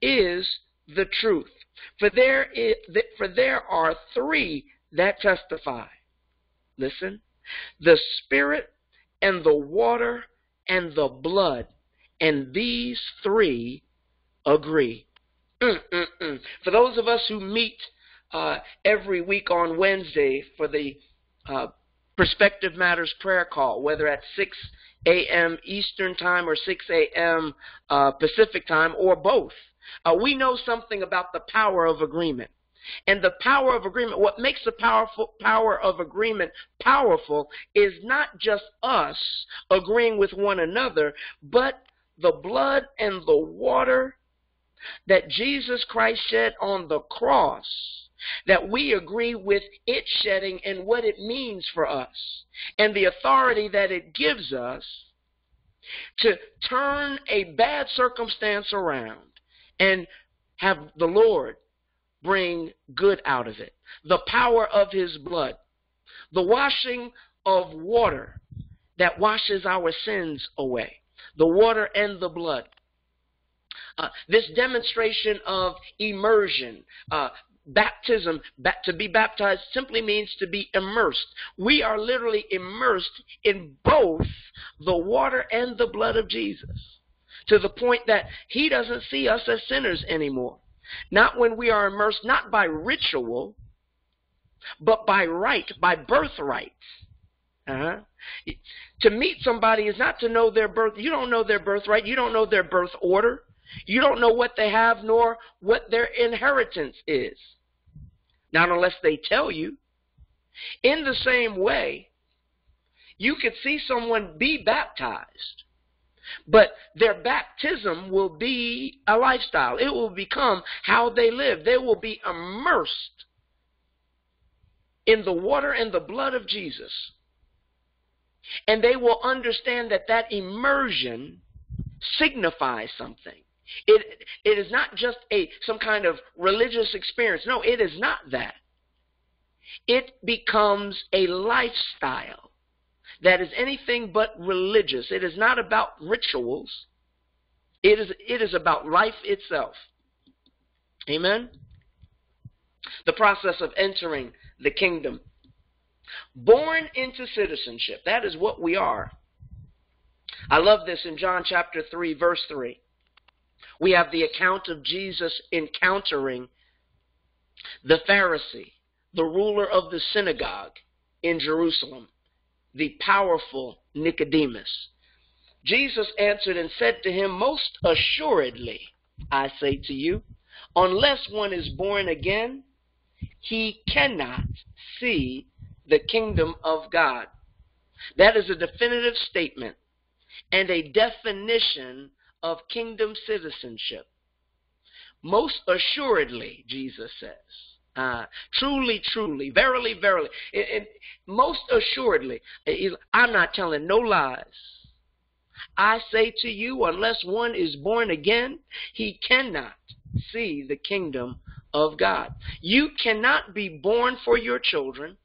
is the truth. For there, is, for there are three that testify. Listen. The Spirit and the water and the blood. And these three agree. Mm-mm-mm. For those of us who meet uh, every week on Wednesday for the uh, Perspective Matters prayer call, whether at 6 a.m. Eastern Time or 6 a.m. Uh, Pacific Time or both, uh, we know something about the power of agreement. And the power of agreement, what makes the powerful power of agreement powerful is not just us agreeing with one another, but the blood and the water that Jesus Christ shed on the cross, that we agree with its shedding and what it means for us, and the authority that it gives us to turn a bad circumstance around and have the Lord bring good out of it. The power of his blood. The washing of water that washes our sins away. The water and the blood. Uh, this demonstration of immersion, uh, baptism, to be baptized simply means to be immersed. We are literally immersed in both the water and the blood of Jesus to the point that he doesn't see us as sinners anymore. Not when we are immersed, not by ritual, but by right, by birthright. Uh-huh. To meet somebody is not to know their birth. You don't know their birthright. You don't know their birth order. You don't know what they have nor what their inheritance is. Not unless they tell you. In the same way, you could see someone be baptized, but their baptism will be a lifestyle. It will become how they live. They will be immersed in the water and the blood of Jesus. And they will understand that that immersion signifies something. It, it is not just a some kind of religious experience. No, it is not that. It becomes a lifestyle that is anything but religious. It is not about rituals. It is, it is about life itself. Amen? The process of entering the kingdom. Born into citizenship. That is what we are. I love this in John chapter 3, verse 3 we have the account of Jesus encountering the Pharisee, the ruler of the synagogue in Jerusalem, the powerful Nicodemus. Jesus answered and said to him, Most assuredly, I say to you, unless one is born again, he cannot see the kingdom of God. That is a definitive statement and a definition of kingdom citizenship. Most assuredly, Jesus says. Uh, truly, truly, verily, verily. It, it, most assuredly, I'm not telling no lies. I say to you, unless one is born again, he cannot see the kingdom of God. You cannot be born for your children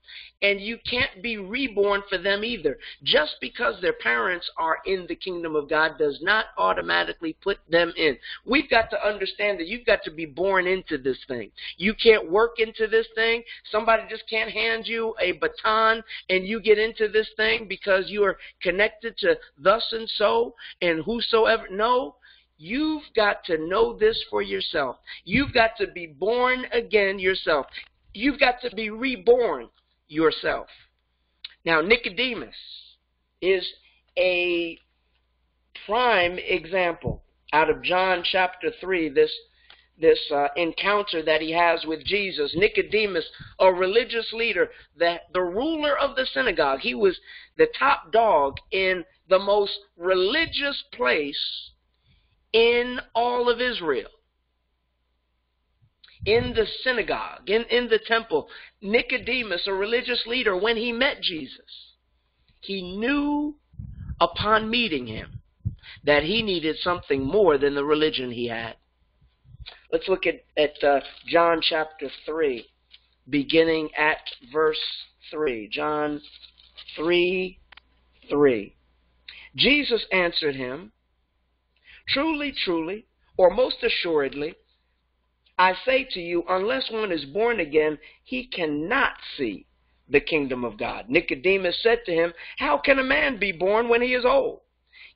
and you can't be reborn for them either. Just because their parents are in the kingdom of God does not automatically put them in. We've got to understand that you've got to be born into this thing. You can't work into this thing. Somebody just can't hand you a baton and you get into this thing because you are connected to thus and so and whosoever. No. You've got to know this for yourself. You've got to be born again yourself. You've got to be reborn yourself. Now, Nicodemus is a prime example out of John chapter 3, this, this uh, encounter that he has with Jesus. Nicodemus, a religious leader, the, the ruler of the synagogue, he was the top dog in the most religious place in all of Israel in the synagogue, in, in the temple, Nicodemus, a religious leader, when he met Jesus, he knew upon meeting him that he needed something more than the religion he had. Let's look at, at uh, John chapter 3, beginning at verse 3. John 3 3. Jesus answered him, Truly, truly, or most assuredly, I say to you, unless one is born again, he cannot see the kingdom of God. Nicodemus said to him, How can a man be born when he is old?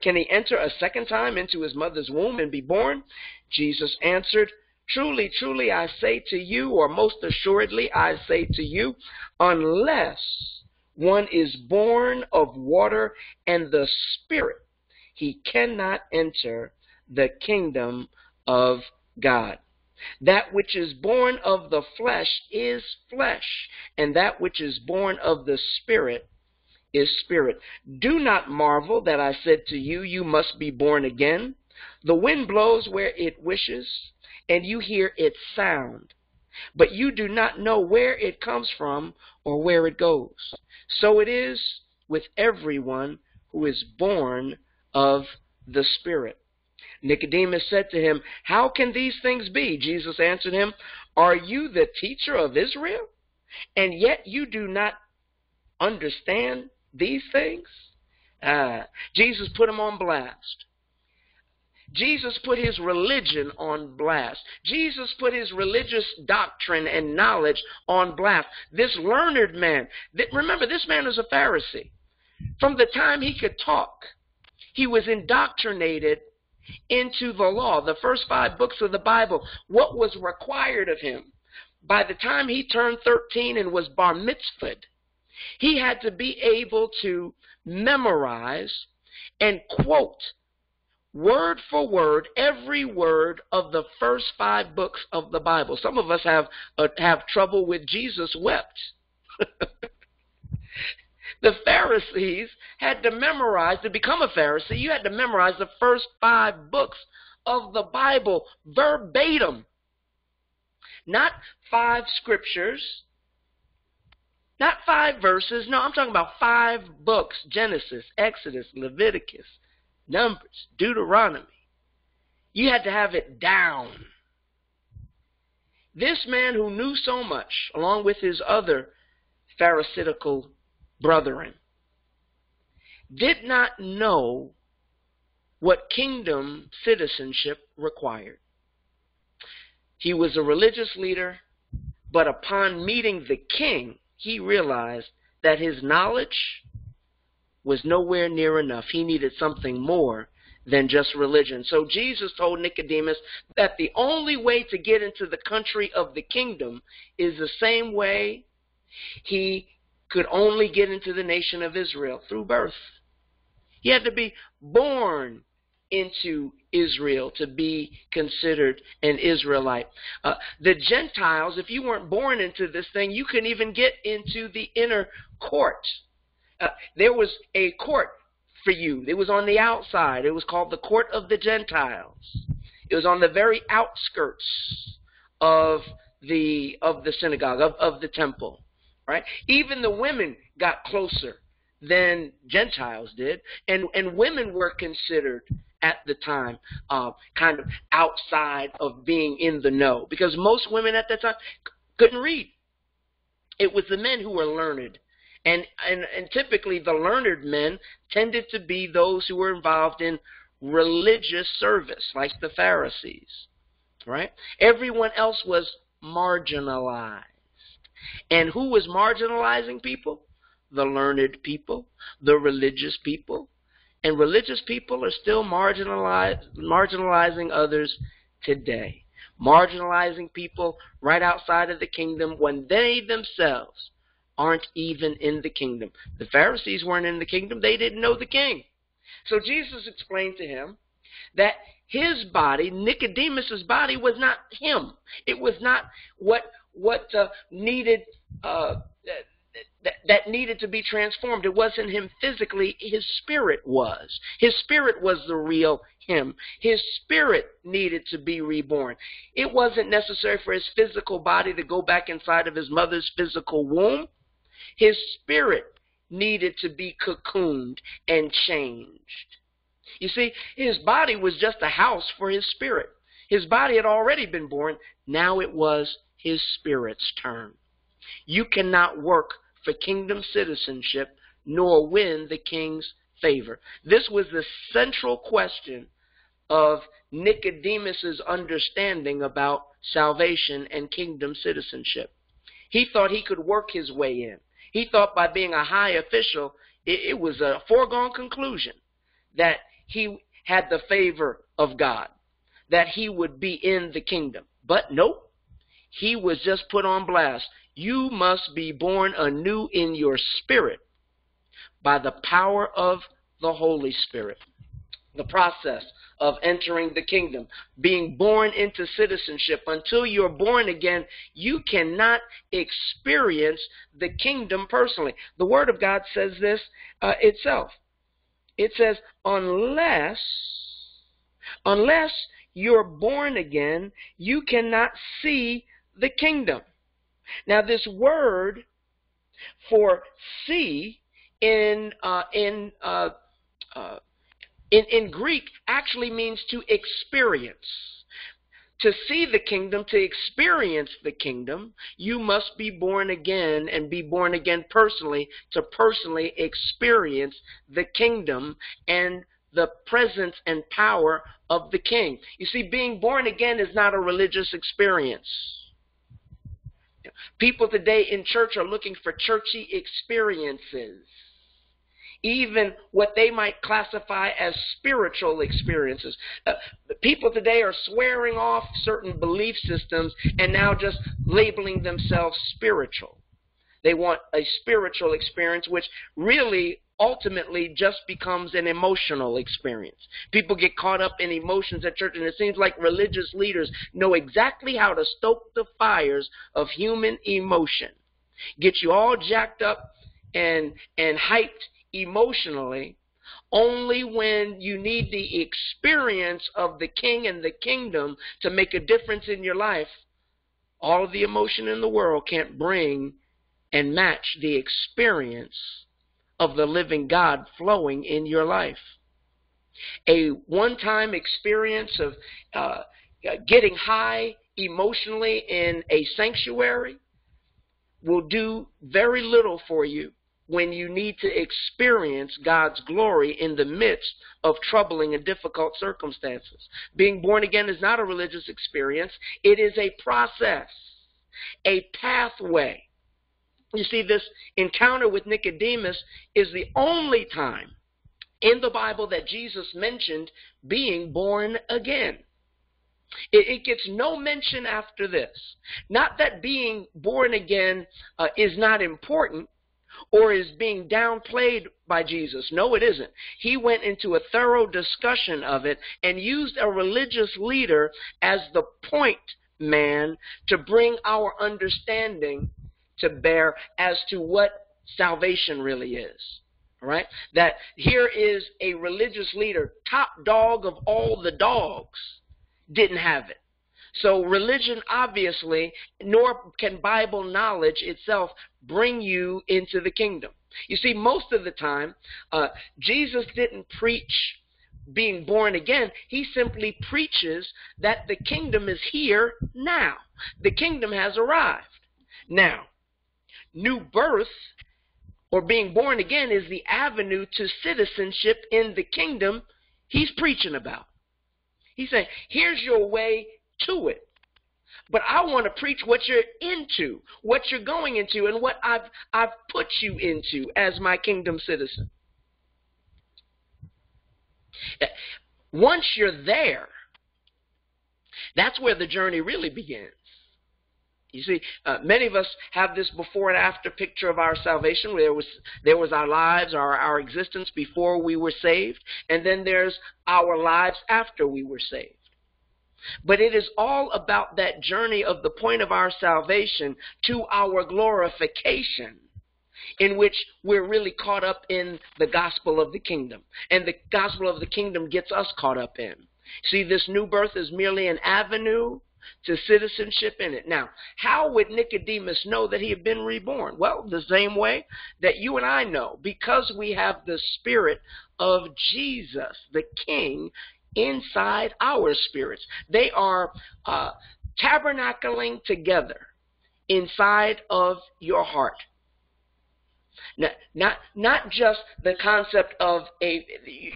Can he enter a second time into his mother's womb and be born? Jesus answered, Truly, truly, I say to you, or most assuredly, I say to you, unless one is born of water and the Spirit, he cannot enter the kingdom of God. That which is born of the flesh is flesh, and that which is born of the Spirit is spirit. Do not marvel that I said to you, You must be born again. The wind blows where it wishes, and you hear its sound, but you do not know where it comes from or where it goes. So it is with everyone who is born of the Spirit. Nicodemus said to him, How can these things be? Jesus answered him, Are you the teacher of Israel? And yet you do not understand these things? Uh, Jesus put him on blast. Jesus put his religion on blast. Jesus put his religious doctrine and knowledge on blast. This learned man, remember, this man was a Pharisee. From the time he could talk, he was indoctrinated into the law, the first five books of the Bible, what was required of him. By the time he turned 13 and was bar mitzvahed, he had to be able to memorize and quote word for word every word of the first five books of the Bible. Some of us have uh, have trouble with Jesus wept. the Pharisees had to memorize to become a Pharisee. You had to memorize the first five books of the Bible verbatim. Not five scriptures, not five verses. No, I'm talking about five books Genesis, Exodus, Leviticus, Numbers, Deuteronomy. You had to have it down. This man who knew so much, along with his other Pharisaical brethren, did not know what kingdom citizenship required. He was a religious leader, but upon meeting the king, he realized that his knowledge was nowhere near enough. He needed something more than just religion. So Jesus told Nicodemus that the only way to get into the country of the kingdom is the same way he could only get into the nation of Israel through birth. He had to be born into Israel to be considered an Israelite. Uh, the Gentiles, if you weren't born into this thing, you couldn't even get into the inner court. Uh, there was a court for you. It was on the outside. It was called the court of the Gentiles. It was on the very outskirts of the of the synagogue of, of the temple. Right? Even the women got closer than Gentiles did, and and women were considered at the time uh, kind of outside of being in the know because most women at that time couldn't read. It was the men who were learned and, and, and typically the learned men tended to be those who were involved in religious service, like the Pharisees. Right? Everyone else was marginalized. And who was marginalizing people? The learned people, the religious people. And religious people are still marginalizing others today. Marginalizing people right outside of the kingdom when they themselves aren't even in the kingdom. The Pharisees weren't in the kingdom, they didn't know the king. So Jesus explained to him that his body, Nicodemus's body, was not him. It was not what what uh, needed uh, that, that needed to be transformed. It wasn't him physically. His spirit was. His spirit was the real him. His spirit needed to be reborn. It wasn't necessary for his physical body to go back inside of his mother's physical womb. His spirit needed to be cocooned and changed. You see, his body was just a house for his spirit. His body had already been born. Now it was his spirit's turn. You cannot work for kingdom citizenship nor win the king's favor. This was the central question of Nicodemus's understanding about salvation and kingdom citizenship. He thought he could work his way in. He thought by being a high official, it, it was a foregone conclusion that he had the favor of God, that he would be in the kingdom. But nope, he was just put on blast. You must be born anew in your spirit by the power of the Holy Spirit. The process of entering the kingdom, being born into citizenship. Until you're born again, you cannot experience the kingdom personally. The Word of God says this uh, itself. It says, unless, unless you're born again, you cannot see the kingdom. Now, this word for see in uh, in uh, uh, in, in Greek actually means to experience. to see the kingdom, to experience the kingdom, you must be born again and be born again personally to personally experience the kingdom and the presence and power of the king. You see, being born again is not a religious experience. People today in church are looking for churchy experiences even what they might classify as spiritual experiences. Uh, people today are swearing off certain belief systems and now just labeling themselves spiritual. They want a spiritual experience, which really ultimately just becomes an emotional experience. People get caught up in emotions at church, and it seems like religious leaders know exactly how to stoke the fires of human emotion, get you all jacked up and and hyped emotionally only when you need the experience of the king and the kingdom to make a difference in your life. All of the emotion in the world can't bring and match the experience of the living God flowing in your life. A one time experience of uh, getting high emotionally in a sanctuary will do very little for you when you need to experience God's glory in the midst of troubling and difficult circumstances. Being born again is not a religious experience, it is a process, a pathway. You see, this encounter with Nicodemus is the only time in the Bible that Jesus mentioned being born again. It, it, gets no mention after this. Not that being born again uh, is not important, or is being downplayed by Jesus. No, it isn't. He went into a thorough discussion of it and used a religious leader as the point man to bring our understanding to bear as to what salvation really is. All right? That here is a religious leader, top dog of all the dogs, didn't have it. So religion, obviously, nor can Bible knowledge itself bring you into the kingdom. You see, most of the time, uh, Jesus didn't preach being born again. He simply preaches that the kingdom is here now. The kingdom has arrived. Now, new birth or being born again is the avenue to citizenship in the kingdom he's preaching about. He's saying, here's your way to it. But I want to preach what you're into, what you're going into, and what I've I've put you into as my kingdom citizen. Once you're there, that's where the journey really begins. You see, uh, many of us have this before and after picture of our salvation. There was there was our lives, our our existence before we were saved, and then there's our lives after we were saved. But it is all about that journey of the point of our salvation to our glorification, in which we're really caught up in the gospel of the kingdom. And the gospel of the kingdom gets us caught up in. See, this new birth is merely an avenue to citizenship in it. Now, how would Nicodemus know that he had been reborn? Well, the same way that you and I know, because we have the Spirit of Jesus, the King, inside our spirits. They are uh, tabernacling together inside of your heart. Not, not, not just the concept of a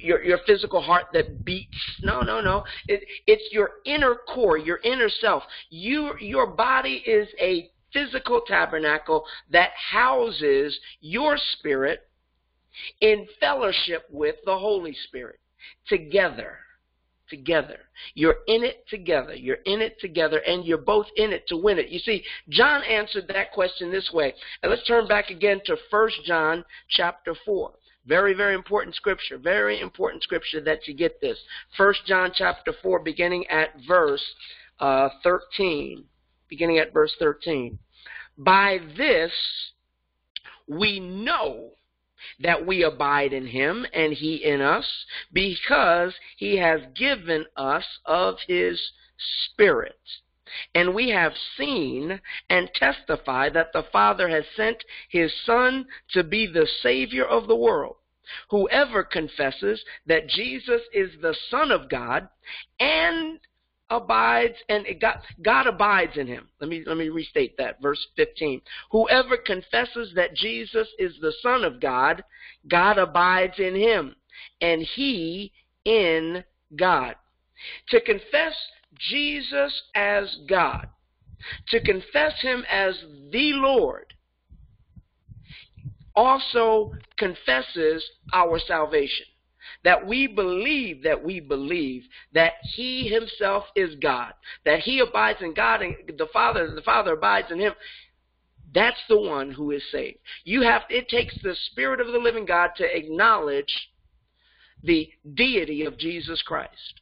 your, your physical heart that beats. No, no, no. It, it's your inner core, your inner self. You, your body is a physical tabernacle that houses your spirit in fellowship with the Holy Spirit together together. You're in it together. You're in it together, and you're both in it to win it. You see, John answered that question this way. And let's turn back again to 1 John chapter 4. Very, very important scripture. Very important scripture that you get this. 1 John chapter 4, beginning at verse uh, 13. Beginning at verse 13. By this we know that we abide in him and he in us, because he has given us of his Spirit. And we have seen and testify that the Father has sent his Son to be the Savior of the world. Whoever confesses that Jesus is the Son of God and abides and God, God abides in him. Let me let me restate that verse 15. Whoever confesses that Jesus is the son of God, God abides in him and he in God. To confess Jesus as God, to confess him as the Lord also confesses our salvation that we believe that we believe that he himself is God, that he abides in God and the Father, the Father abides in him. That's the one who is saved. You have it takes the Spirit of the living God to acknowledge the deity of Jesus Christ.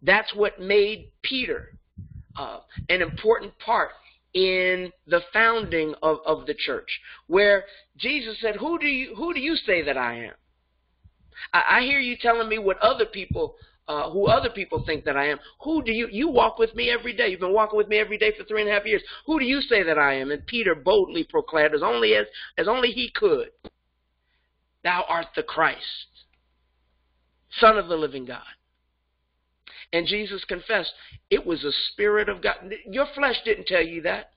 That's what made Peter uh, an important part in the founding of, of the church, where Jesus said, "Who do you who do you say that I am?" I, I hear you telling me what other people, uh, who other people think that I am. Who do you, you walk with me every day. You've been walking with me every day for three and a half years. Who do you say that I am? And Peter boldly proclaimed, as only as, as only he could, Thou art the Christ, Son of the living God. And Jesus confessed, it was the Spirit of God. Your flesh didn't tell you that.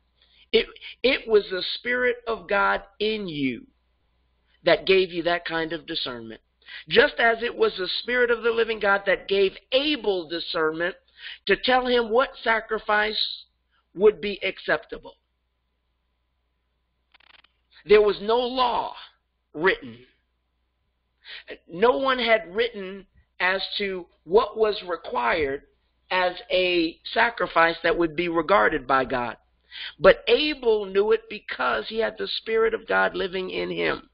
It, it was the Spirit of God in you that gave you that kind of discernment. Just as it was the Spirit of the living God that gave Abel discernment to tell him what sacrifice would be acceptable. There was no law written. No one had written as to what was required as a sacrifice that would be regarded by God. But Abel knew it because he had the Spirit of God living in him.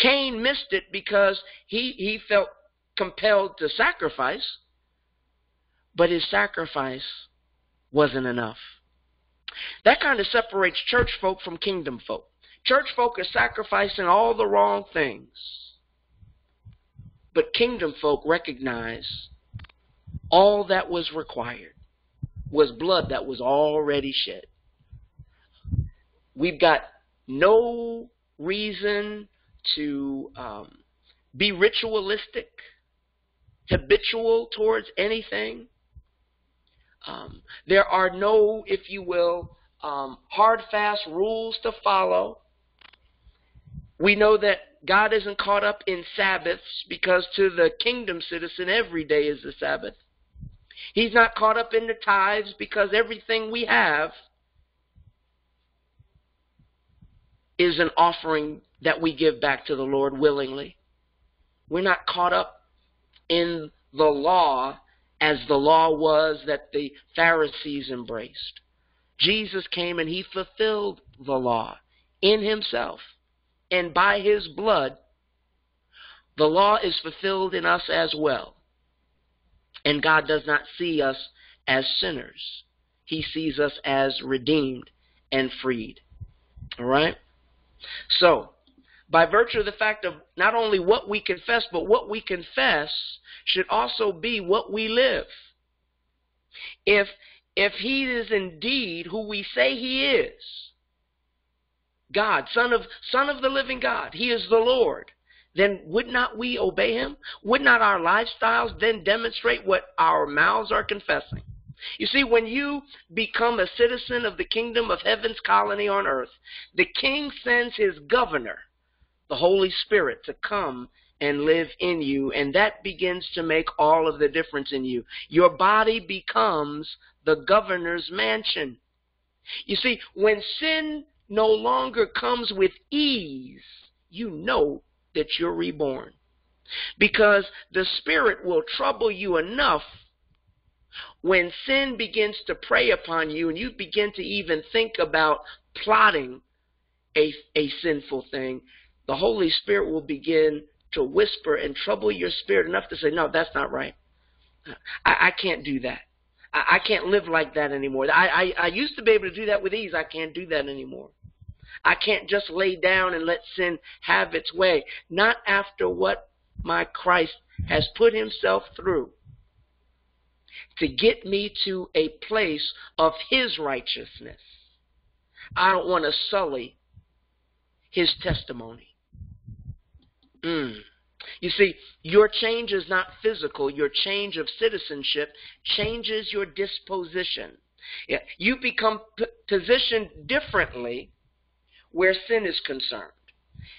Cain missed it because he, he felt compelled to sacrifice, but his sacrifice wasn't enough. That kind of separates church folk from kingdom folk. Church folk are sacrificing all the wrong things. But kingdom folk recognize all that was required was blood that was already shed. We've got no reason to um, be ritualistic, habitual towards anything. Um, there are no, if you will, um, hard, fast rules to follow. We know that God isn't caught up in Sabbaths because to the kingdom citizen, every day is the Sabbath. He's not caught up in the tithes because everything we have is an offering that we give back to the Lord willingly. We're not caught up in the law as the law was that the Pharisees embraced. Jesus came and he fulfilled the law in himself. And by his blood, the law is fulfilled in us as well. And God does not see us as sinners. He sees us as redeemed and freed. All right? So, by virtue of the fact of not only what we confess, but what we confess should also be what we live. If if he is indeed who we say he is, God, son of son of the living God, he is the Lord, then would not we obey him? Would not our lifestyles then demonstrate what our mouths are confessing? You see, when you become a citizen of the kingdom of heaven's colony on earth, the king sends his governor the Holy Spirit to come and live in you, and that begins to make all of the difference in you. Your body becomes the governor's mansion. You see, when sin no longer comes with ease, you know that you're reborn. Because the Spirit will trouble you enough when sin begins to prey upon you and you begin to even think about plotting a, a sinful thing, the Holy Spirit will begin to whisper and trouble your spirit enough to say, no, that's not right. I, I can't do that. I, I can't live like that anymore. I, I, I used to be able to do that with ease. I can't do that anymore. I can't just lay down and let sin have its way. Not after what my Christ has put himself through to get me to a place of his righteousness. I don't want to sully his testimony. Mm. You see, your change is not physical. Your change of citizenship changes your disposition. Yeah, you become p- positioned differently where sin is concerned.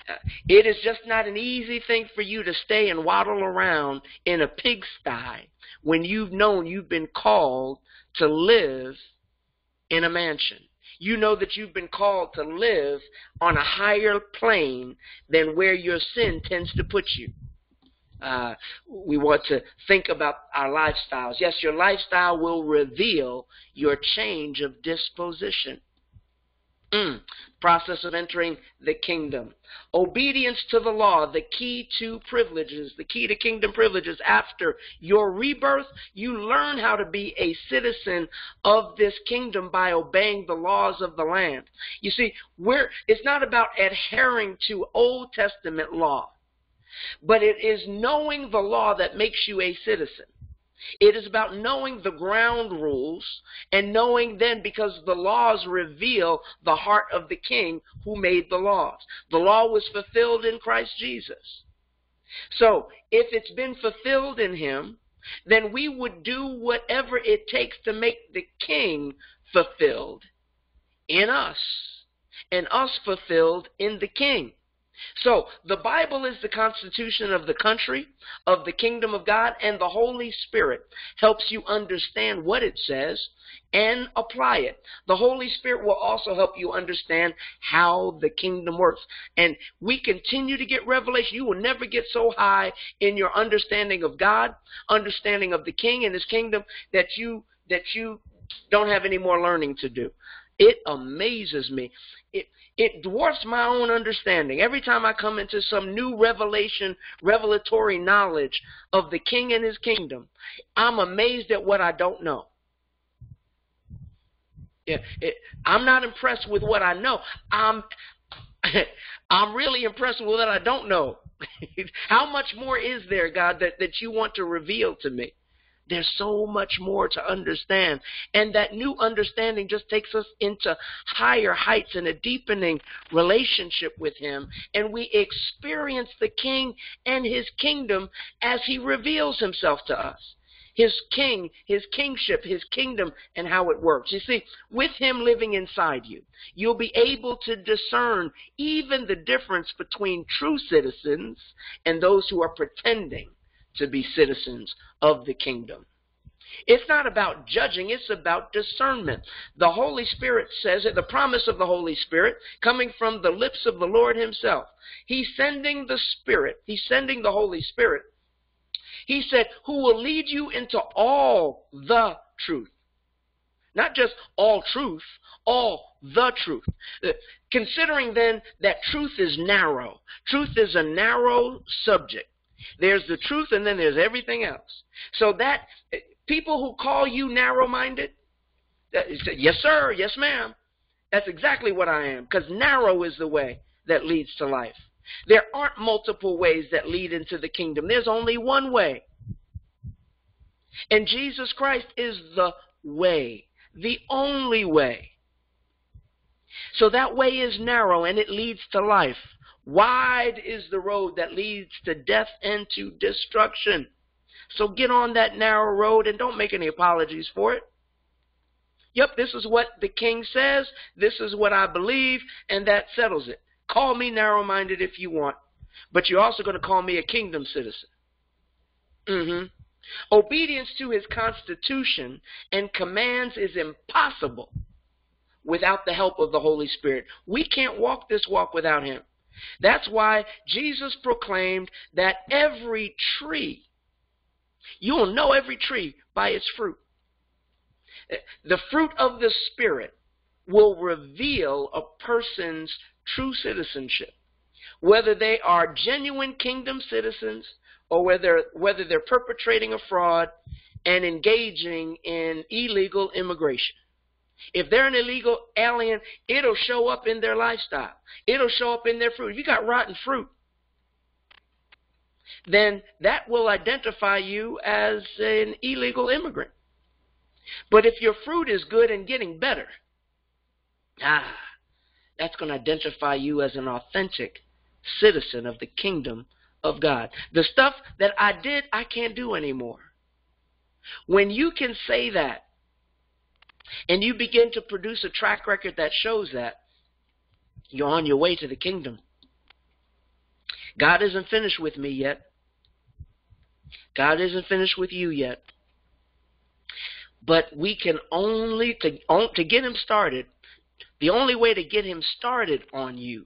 Uh, it is just not an easy thing for you to stay and waddle around in a pigsty when you've known you've been called to live in a mansion. You know that you've been called to live on a higher plane than where your sin tends to put you. Uh, we want to think about our lifestyles. Yes, your lifestyle will reveal your change of disposition. Mm. Process of entering the kingdom. Obedience to the law, the key to privileges, the key to kingdom privileges. After your rebirth, you learn how to be a citizen of this kingdom by obeying the laws of the land. You see, we're, it's not about adhering to Old Testament law, but it is knowing the law that makes you a citizen. It is about knowing the ground rules and knowing then because the laws reveal the heart of the king who made the laws. The law was fulfilled in Christ Jesus. So if it's been fulfilled in him, then we would do whatever it takes to make the king fulfilled in us and us fulfilled in the king. So, the Bible is the constitution of the country, of the kingdom of God, and the Holy Spirit helps you understand what it says and apply it. The Holy Spirit will also help you understand how the kingdom works. And we continue to get revelation. You will never get so high in your understanding of God, understanding of the king and his kingdom that you that you don't have any more learning to do. It amazes me. It, it dwarfs my own understanding. Every time I come into some new revelation, revelatory knowledge of the king and his kingdom, I'm amazed at what I don't know. Yeah, it, I'm not impressed with what I know. I'm I'm really impressed with what I don't know. How much more is there, God, that, that you want to reveal to me? There's so much more to understand. And that new understanding just takes us into higher heights and a deepening relationship with Him. And we experience the King and His kingdom as He reveals Himself to us. His king, his kingship, his kingdom, and how it works. You see, with him living inside you, you'll be able to discern even the difference between true citizens and those who are pretending to be citizens of the kingdom. It's not about judging, it's about discernment. The Holy Spirit says it, the promise of the Holy Spirit coming from the lips of the Lord Himself. He's sending the Spirit, He's sending the Holy Spirit. He said, Who will lead you into all the truth. Not just all truth, all the truth. Uh, considering then that truth is narrow, truth is a narrow subject. There's the truth and then there's everything else. So that people who call you narrow-minded, yes sir, yes ma'am, that's exactly what I am because narrow is the way that leads to life. There aren't multiple ways that lead into the kingdom. There's only one way. And Jesus Christ is the way, the only way. So that way is narrow and it leads to life. Wide is the road that leads to death and to destruction. So get on that narrow road and don't make any apologies for it. Yep, this is what the king says. This is what I believe, and that settles it. Call me narrow minded if you want, but you're also going to call me a kingdom citizen. Mm-hmm. Obedience to his constitution and commands is impossible without the help of the Holy Spirit. We can't walk this walk without him. That's why Jesus proclaimed that every tree, you will know every tree by its fruit. The fruit of the Spirit will reveal a person's true citizenship, whether they are genuine kingdom citizens or whether, whether they're perpetrating a fraud and engaging in illegal immigration. If they're an illegal alien, it'll show up in their lifestyle. It'll show up in their fruit. If you got rotten fruit, then that will identify you as an illegal immigrant. But if your fruit is good and getting better, ah, that's going to identify you as an authentic citizen of the kingdom of God. The stuff that I did, I can't do anymore. When you can say that, and you begin to produce a track record that shows that, you're on your way to the kingdom. God isn't finished with me yet. God isn't finished with you yet. But we can only, to, to get him started, the only way to get him started on you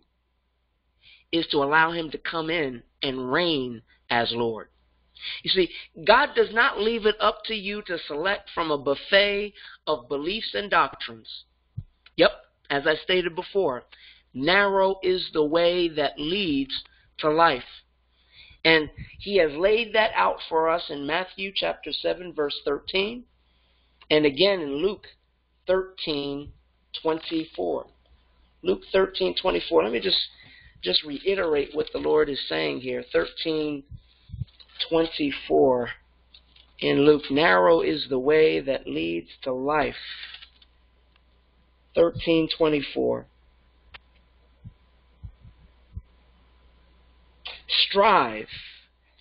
is to allow him to come in and reign as Lord. You see, God does not leave it up to you to select from a buffet of beliefs and doctrines. Yep, as I stated before, narrow is the way that leads to life. And he has laid that out for us in Matthew chapter 7 verse 13 and again in Luke 13 24. Luke 13 24. Let me just just reiterate what the Lord is saying here. 13 24 in Luke. Narrow is the way that leads to life. 1324. Strive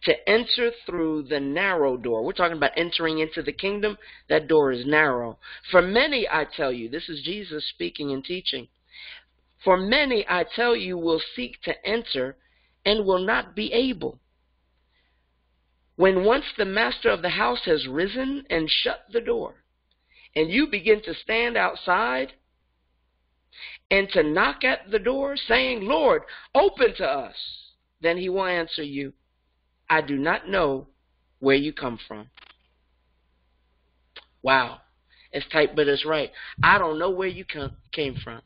to enter through the narrow door. We're talking about entering into the kingdom. That door is narrow. For many, I tell you, this is Jesus speaking and teaching. For many, I tell you, will seek to enter and will not be able. When once the master of the house has risen and shut the door, and you begin to stand outside and to knock at the door, saying, Lord, open to us, then he will answer you, I do not know where you come from. Wow. It's tight, but it's right. I don't know where you come, came from.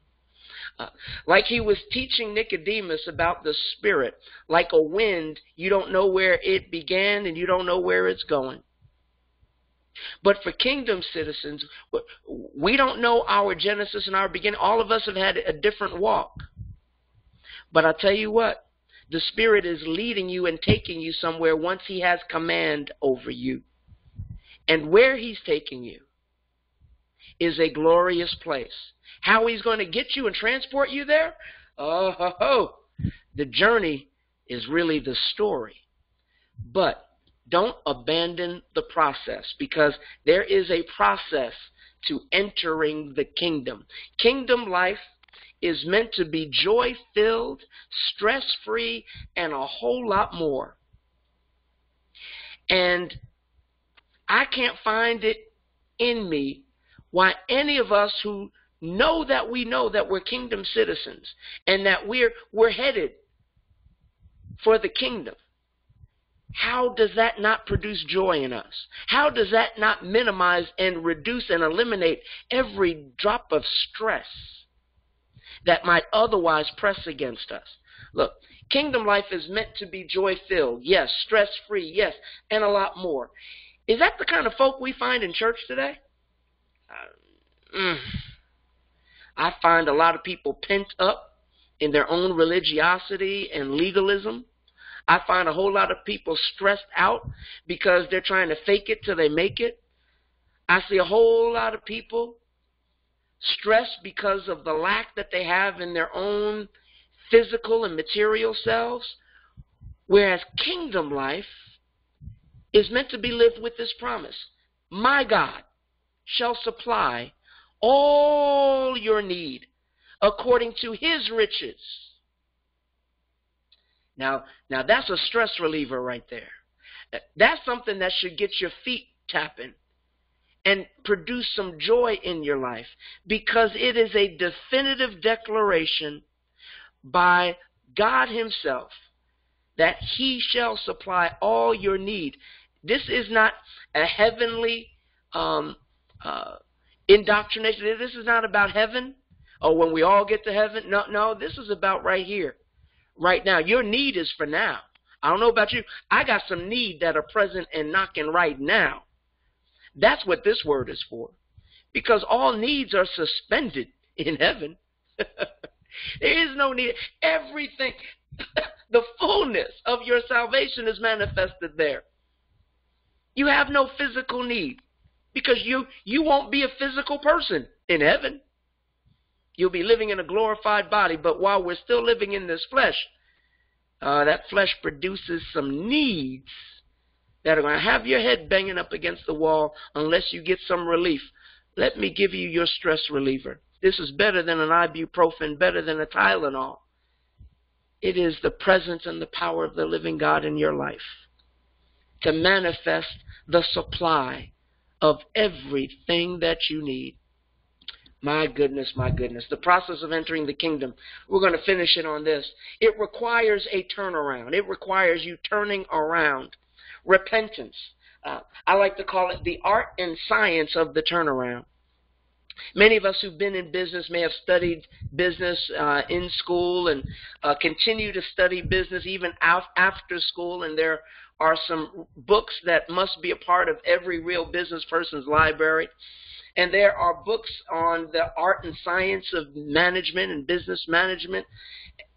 Like he was teaching Nicodemus about the Spirit. Like a wind, you don't know where it began and you don't know where it's going. But for kingdom citizens, we don't know our genesis and our beginning. All of us have had a different walk. But I tell you what, the Spirit is leading you and taking you somewhere once He has command over you. And where He's taking you is a glorious place. How He's going to get you and transport you there? Oh, ho, ho. the journey is really the story. But don't abandon the process because there is a process to entering the kingdom. Kingdom life is meant to be joy filled, stress free, and a whole lot more. And I can't find it in me why any of us who know that we know that we're kingdom citizens and that we're we're headed for the kingdom how does that not produce joy in us? How does that not minimize and reduce and eliminate every drop of stress that might otherwise press against us. Look, kingdom life is meant to be joy filled, yes, stress free, yes, and a lot more. Is that the kind of folk we find in church today? Uh, mm, I find a lot of people pent up in their own religiosity and legalism. I find a whole lot of people stressed out because they're trying to fake it till they make it. I see a whole lot of people stressed because of the lack that they have in their own physical and material selves. Whereas kingdom life is meant to be lived with this promise My God shall supply all your need according to his riches. Now, now that's a stress reliever right there. That's something that should get your feet tapping and produce some joy in your life because it is a definitive declaration by God Himself that He shall supply all your need. This is not a heavenly um, uh, indoctrination. This is not about heaven or when we all get to heaven. No, no, this is about right here, right now. Your need is for now. I don't know about you. I got some need that are present and knocking right now. That's what this word is for. Because all needs are suspended in heaven. there is no need. Everything, the fullness of your salvation is manifested there. You have no physical need because you, you won't be a physical person in heaven. You'll be living in a glorified body, but while we're still living in this flesh, uh, that flesh produces some needs that are going to have your head banging up against the wall unless you get some relief. Let me give you your stress reliever. This is better than an ibuprofen, better than a Tylenol. It is the presence and the power of the living God in your life to manifest the supply of everything that you need. My goodness, my goodness. The process of entering the kingdom. We're going to finish it on this. It requires a turnaround. It requires you turning around. Repentance. Uh, I like to call it the art and science of the turnaround. Many of us who've been in business may have studied business uh, in school and uh, continue to study business even out after school, and there are some books that must be a part of every real business person's library. And there are books on the art and science of management and business management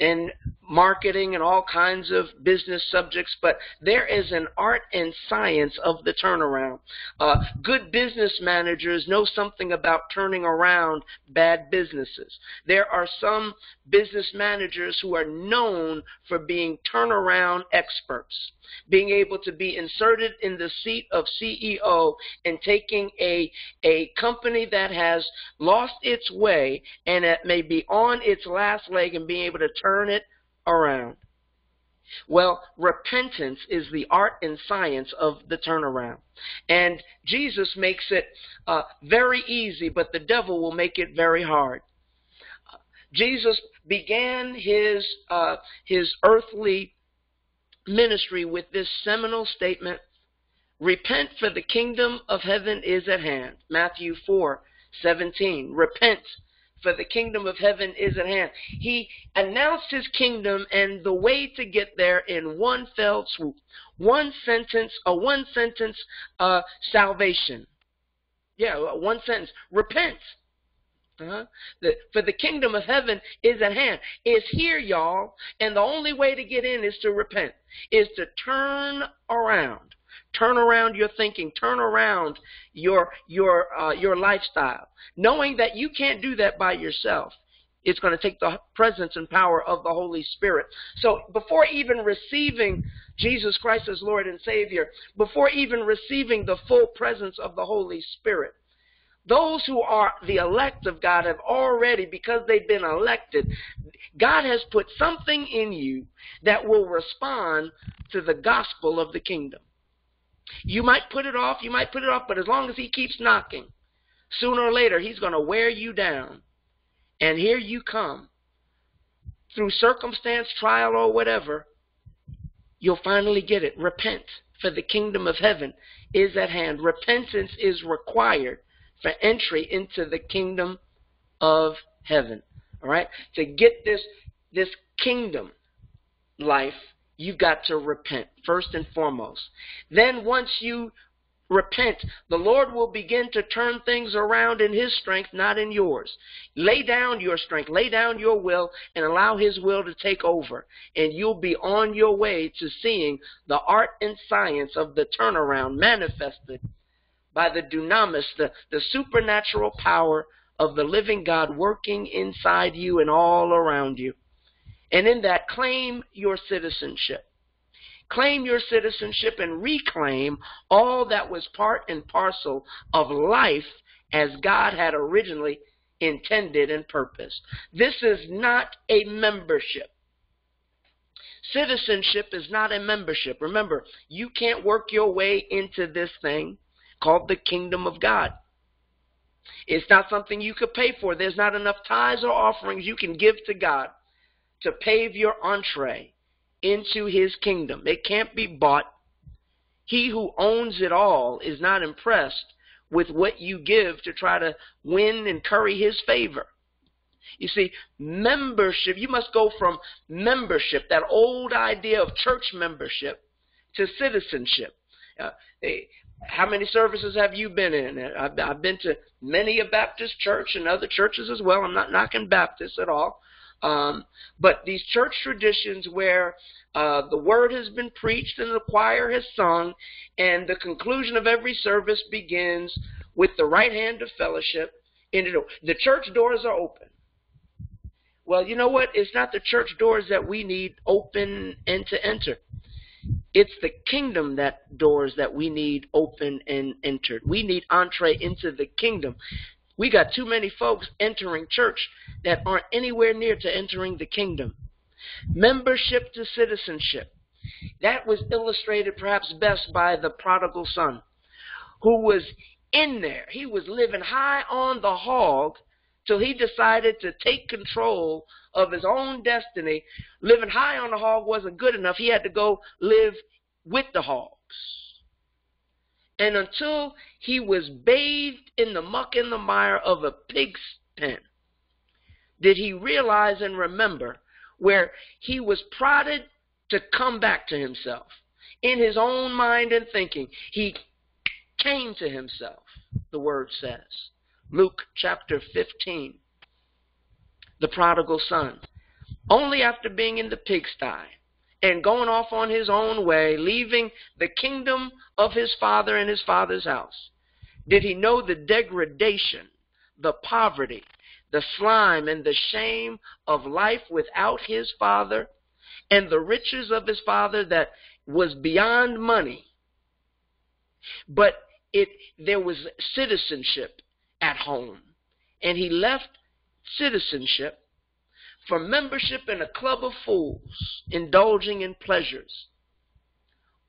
and marketing and all kinds of business subjects, but there is an art and science of the turnaround. Uh, good business managers know something about turning around bad businesses. There are some business managers who are known for being turnaround experts, being able to be inserted in the seat of CEO and taking a, a company that has lost its way and that may be on its last leg and being able to turn it around. Well, repentance is the art and science of the turnaround. And Jesus makes it uh, very easy, but the devil will make it very hard. Jesus began his, uh, his earthly ministry with this seminal statement Repent, for the kingdom of heaven is at hand. Matthew 4 17. Repent, for the kingdom of heaven is at hand. He announced his kingdom and the way to get there in one fell swoop. One sentence, a one sentence uh, salvation. Yeah, one sentence. Repent. Uh-huh. The, for the kingdom of heaven is at hand. It's here, y'all. And the only way to get in is to repent, is to turn around. Turn around your thinking. Turn around your your uh, your lifestyle, knowing that you can't do that by yourself. It's going to take the presence and power of the Holy Spirit. So before even receiving Jesus Christ as Lord and Savior, before even receiving the full presence of the Holy Spirit, those who are the elect of God have already, because they've been elected, God has put something in you that will respond to the gospel of the kingdom. You might put it off, you might put it off, but as long as he keeps knocking, sooner or later he's going to wear you down. And here you come. Through circumstance, trial, or whatever, you'll finally get it. Repent, for the kingdom of heaven is at hand. Repentance is required for entry into the kingdom of heaven. All right? To get this this kingdom life, you've got to repent first and foremost. Then once you repent, the Lord will begin to turn things around in His strength, not in yours. Lay down your strength, lay down your will, and allow His will to take over. And you'll be on your way to seeing the art and science of the turnaround manifested by the dunamis, the, the supernatural power of the living God working inside you and all around you. And in that, claim your citizenship. Claim your citizenship and reclaim all that was part and parcel of life as God had originally intended and purposed. This is not a membership. Citizenship is not a membership. Remember, you can't work your way into this thing called the kingdom of God. It's not something you could pay for. There's not enough tithes or offerings you can give to God to pave your entree into his kingdom. It can't be bought. He who owns it all is not impressed with what you give to try to win and curry his favor. You see, membership, you must go from membership, that old idea of church membership, to citizenship. Uh, how many services have you been in? I've, I've been to many a Baptist church and other churches as well. I'm not knocking Baptists at all. Um, but these church traditions where uh, the word has been preached and the choir has sung, and the conclusion of every service begins with the right hand of fellowship. In the church doors are open Well, you know what? It's not the church doors that we need open and to enter. It's the kingdom that doors that we need open and entered. We need entree into the kingdom. We got too many folks entering church that aren't anywhere near to entering the kingdom. Membership to citizenship. That was illustrated perhaps best by the prodigal son, who was in there. He was living high on the hog till he decided to take control of his own destiny. Living high on the hog wasn't good enough. He had to go live with the hogs. And until he was bathed in the muck and the mire of a pig's pen, did he realize and remember where he was prodded to come back to himself. In his own mind and thinking, he came to himself, the word says. Luke chapter 15. The prodigal son. Only after being in the pigsty and going off on his own way, leaving the kingdom of his father and his father's house, did he know the degradation, the poverty, the slime, and the shame of life without his father, and the riches of his father that was beyond money. But it there was citizenship at home. And he left citizenship for membership in a club of fools, indulging in pleasures,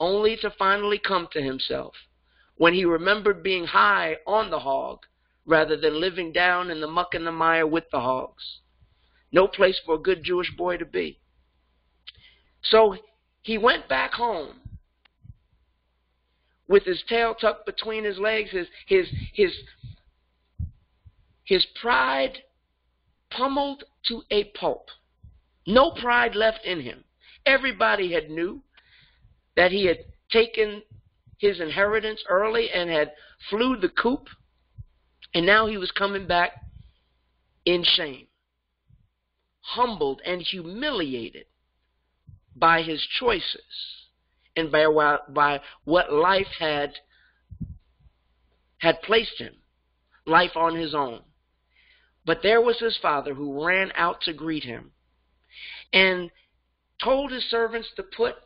only to finally come to himself when he remembered being high on the hog rather than living down in the muck and the mire with the hogs. No place for a good Jewish boy to be. So he went back home with his tail tucked between his legs, his his his his pride pummeled to a pulp. No pride left in him. Everybody had knew that he had taken his inheritance early and had flew the coop, and now he was coming back in shame, humbled and humiliated by his choices and by, by what life had had placed him, life on his own. But there was his father who ran out to greet him and told his servants to put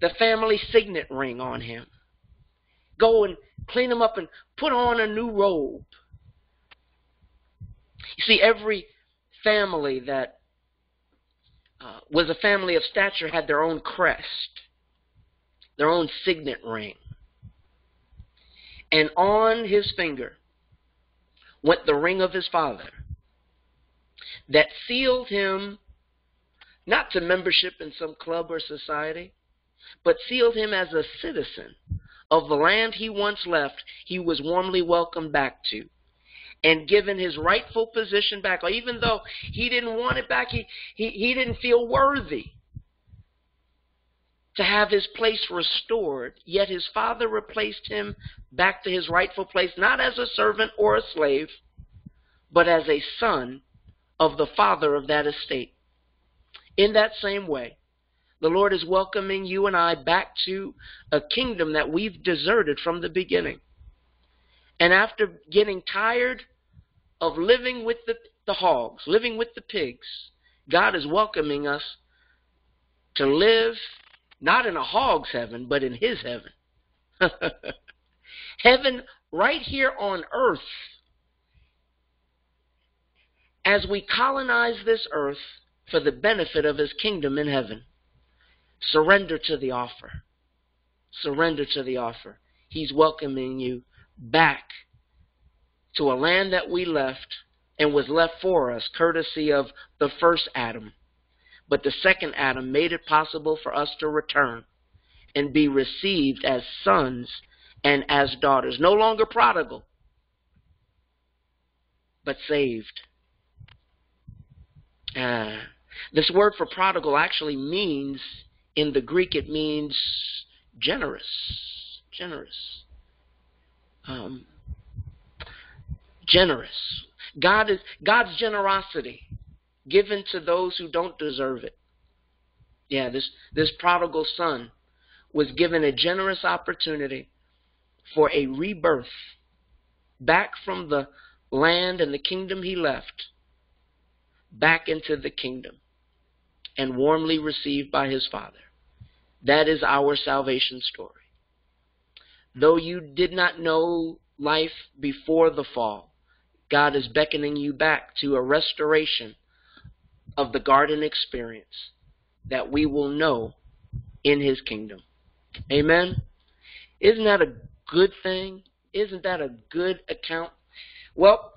the family signet ring on him. Go and clean him up and put on a new robe. You see, every family that uh, was a family of stature had their own crest, their own signet ring. And on his finger went the ring of his father that sealed him not to membership in some club or society, but sealed him as a citizen of the land he once left, he was warmly welcomed back to and given his rightful position back. Even though he didn't want it back, he, he, he didn't feel worthy to have his place restored, yet his father replaced him back to his rightful place, not as a servant or a slave, but as a son of the father of that estate. In that same way, the Lord is welcoming you and I back to a kingdom that we've deserted from the beginning. And after getting tired of living with the, the hogs, living with the pigs, God is welcoming us to live not in a hog's heaven, but in his heaven. heaven right here on earth. As we colonize this earth for the benefit of his kingdom in heaven, surrender to the offer. Surrender to the offer. He's welcoming you back to a land that we left and was left for us, courtesy of the first Adam. But the second Adam made it possible for us to return and be received as sons and as daughters. No longer prodigal, but saved. Uh, this word for prodigal actually means, in the Greek, it means generous. Generous. Um, generous. God is God's generosity given to those who don't deserve it. Yeah, this this prodigal son was given a generous opportunity for a rebirth back from the land and the kingdom he left, back into the kingdom and warmly received by his Father. That is our salvation story. Though you did not know life before the fall, God is beckoning you back to a restoration of the garden experience that we will know in his kingdom. Amen. Isn't that a good thing? Isn't that a good account? Well,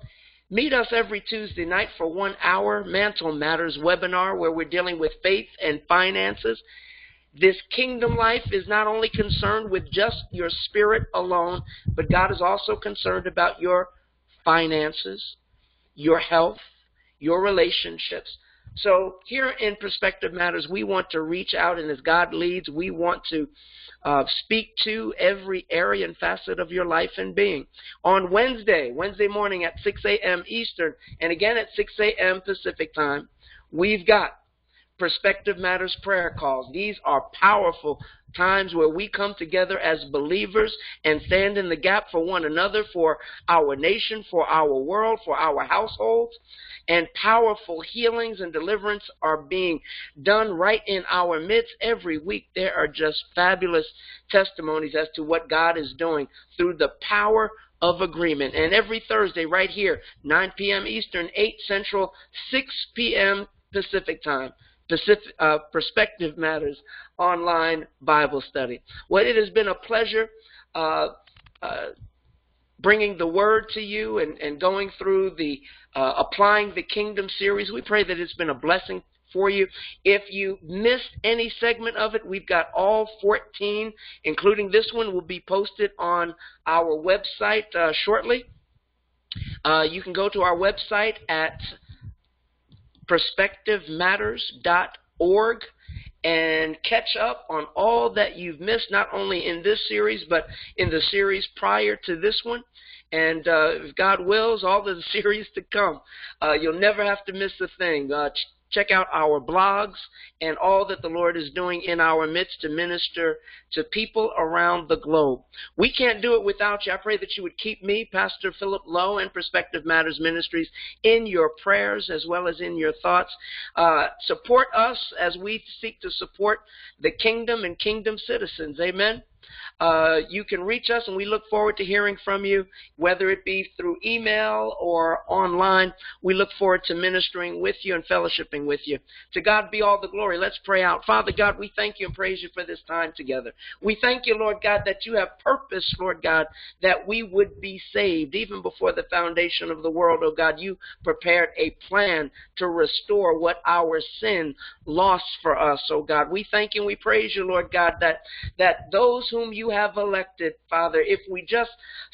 meet us every Tuesday night for one hour Mantle Matters webinar where we're dealing with faith and finances. This kingdom life is not only concerned with just your spirit alone, but God is also concerned about your finances, your health, your relationships. So here in Perspective Matters, we want to reach out, and as God leads, we want to uh, speak to every area and facet of your life and being. On Wednesday, Wednesday morning at 6 a.m. Eastern, and again at 6 a.m. Pacific time, we've got Perspective Matters prayer calls. These are powerful times where we come together as believers and stand in the gap for one another, for our nation, for our world, for our households and powerful healings and deliverance are being done right in our midst every week. There are just fabulous testimonies as to what God is doing through the power of agreement. And every Thursday, right here, 9 p.m. Eastern, 8 Central, 6 p.m. Pacific time. Pacific, uh, Perspective Matters online Bible study. Well, it has been a pleasure uh, uh, bringing the word to you and, and going through the uh, Applying the Kingdom series. We pray that it's been a blessing for you. If you missed any segment of it, we've got all 14, including this one, will be posted on our website uh, shortly. Uh, you can go to our website at perspectivematters.org and catch up on all that you've missed, not only in this series, but in the series prior to this one. And uh, if God wills, all the series to come, uh, you'll never have to miss a thing. Uh, check out our blogs and all that the Lord is doing in our midst to minister to people around the globe. We can't do it without you. I pray that you would keep me, Pastor Philip Lowe, and Perspective Matters Ministries in your prayers as well as in your thoughts. Uh, support us as we seek to support the kingdom and kingdom citizens. Amen. Uh, you can reach us, and we look forward to hearing from you, whether it be through email or online. We look forward to ministering with you and fellowshipping with you. To God be all the glory. Let's pray out. Father God, we thank you and praise you for this time together. We thank you, Lord God, that you have purpose, Lord God, that we would be saved. Even before the foundation of the world, oh God, you prepared a plan to restore what our sin lost for us, oh God. We thank you and we praise you, Lord God, that, that those whom you have elected, Father, if we just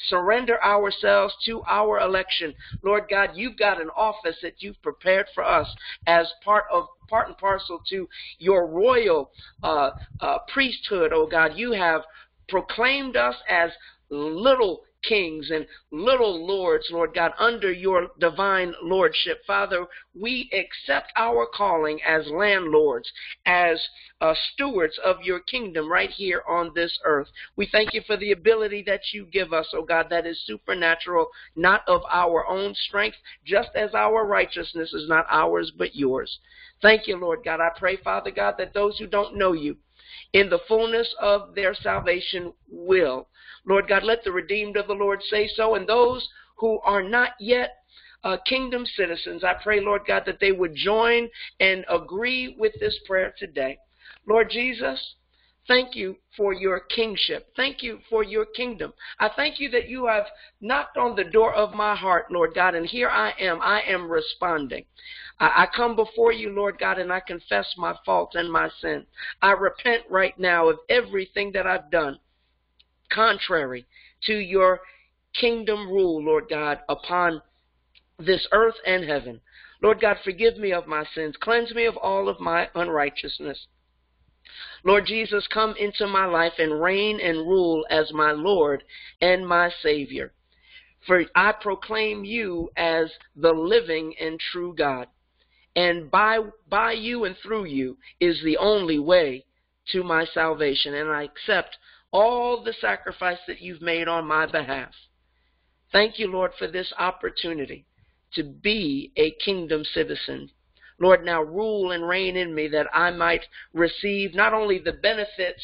surrender ourselves to our election, Lord God, you've got an office that you've prepared for us as part of part and parcel to your royal uh, uh, priesthood, oh God. You have proclaimed us as little kings and little lords, Lord God, under your divine lordship. Father, we accept our calling as landlords, as uh, stewards of your kingdom right here on this earth. We thank you for the ability that you give us, oh God, that is supernatural, not of our own strength, just as our righteousness is not ours but yours. Thank you, Lord God. I pray, Father God, that those who don't know you, in the fullness of their salvation will. Lord God, let the redeemed of the Lord say so. And those who are not yet uh, kingdom citizens, I pray, Lord God, that they would join and agree with this prayer today. Lord Jesus, Thank you for your kingship. Thank you for your kingdom. I thank you that you have knocked on the door of my heart, Lord God, and here I am. I am responding. I, come before you, Lord God, and I confess my faults and my sin. I repent right now of everything that I've done contrary to your kingdom rule, Lord God, upon this earth and heaven. Lord God, forgive me of my sins. Cleanse me of all of my unrighteousness. Lord Jesus, come into my life and reign and rule as my Lord and my Savior. For I proclaim you as the living and true God. And by, by you and through you is the only way to my salvation. And I accept all the sacrifice that you've made on my behalf. Thank you, Lord, for this opportunity to be a kingdom citizen. Lord, now rule and reign in me that I might receive not only the benefits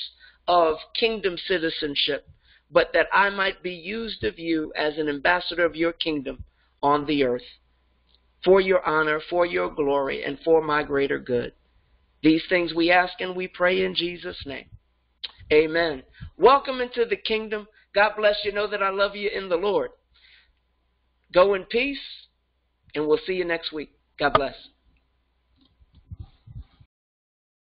of kingdom citizenship, but that I might be used of you as an ambassador of your kingdom on the earth for your honor, for your glory, and for my greater good. These things we ask and we pray in Jesus' name. Amen. Welcome into the kingdom. God bless you. Know that I love you in the Lord. Go in peace, and we'll see you next week. God bless.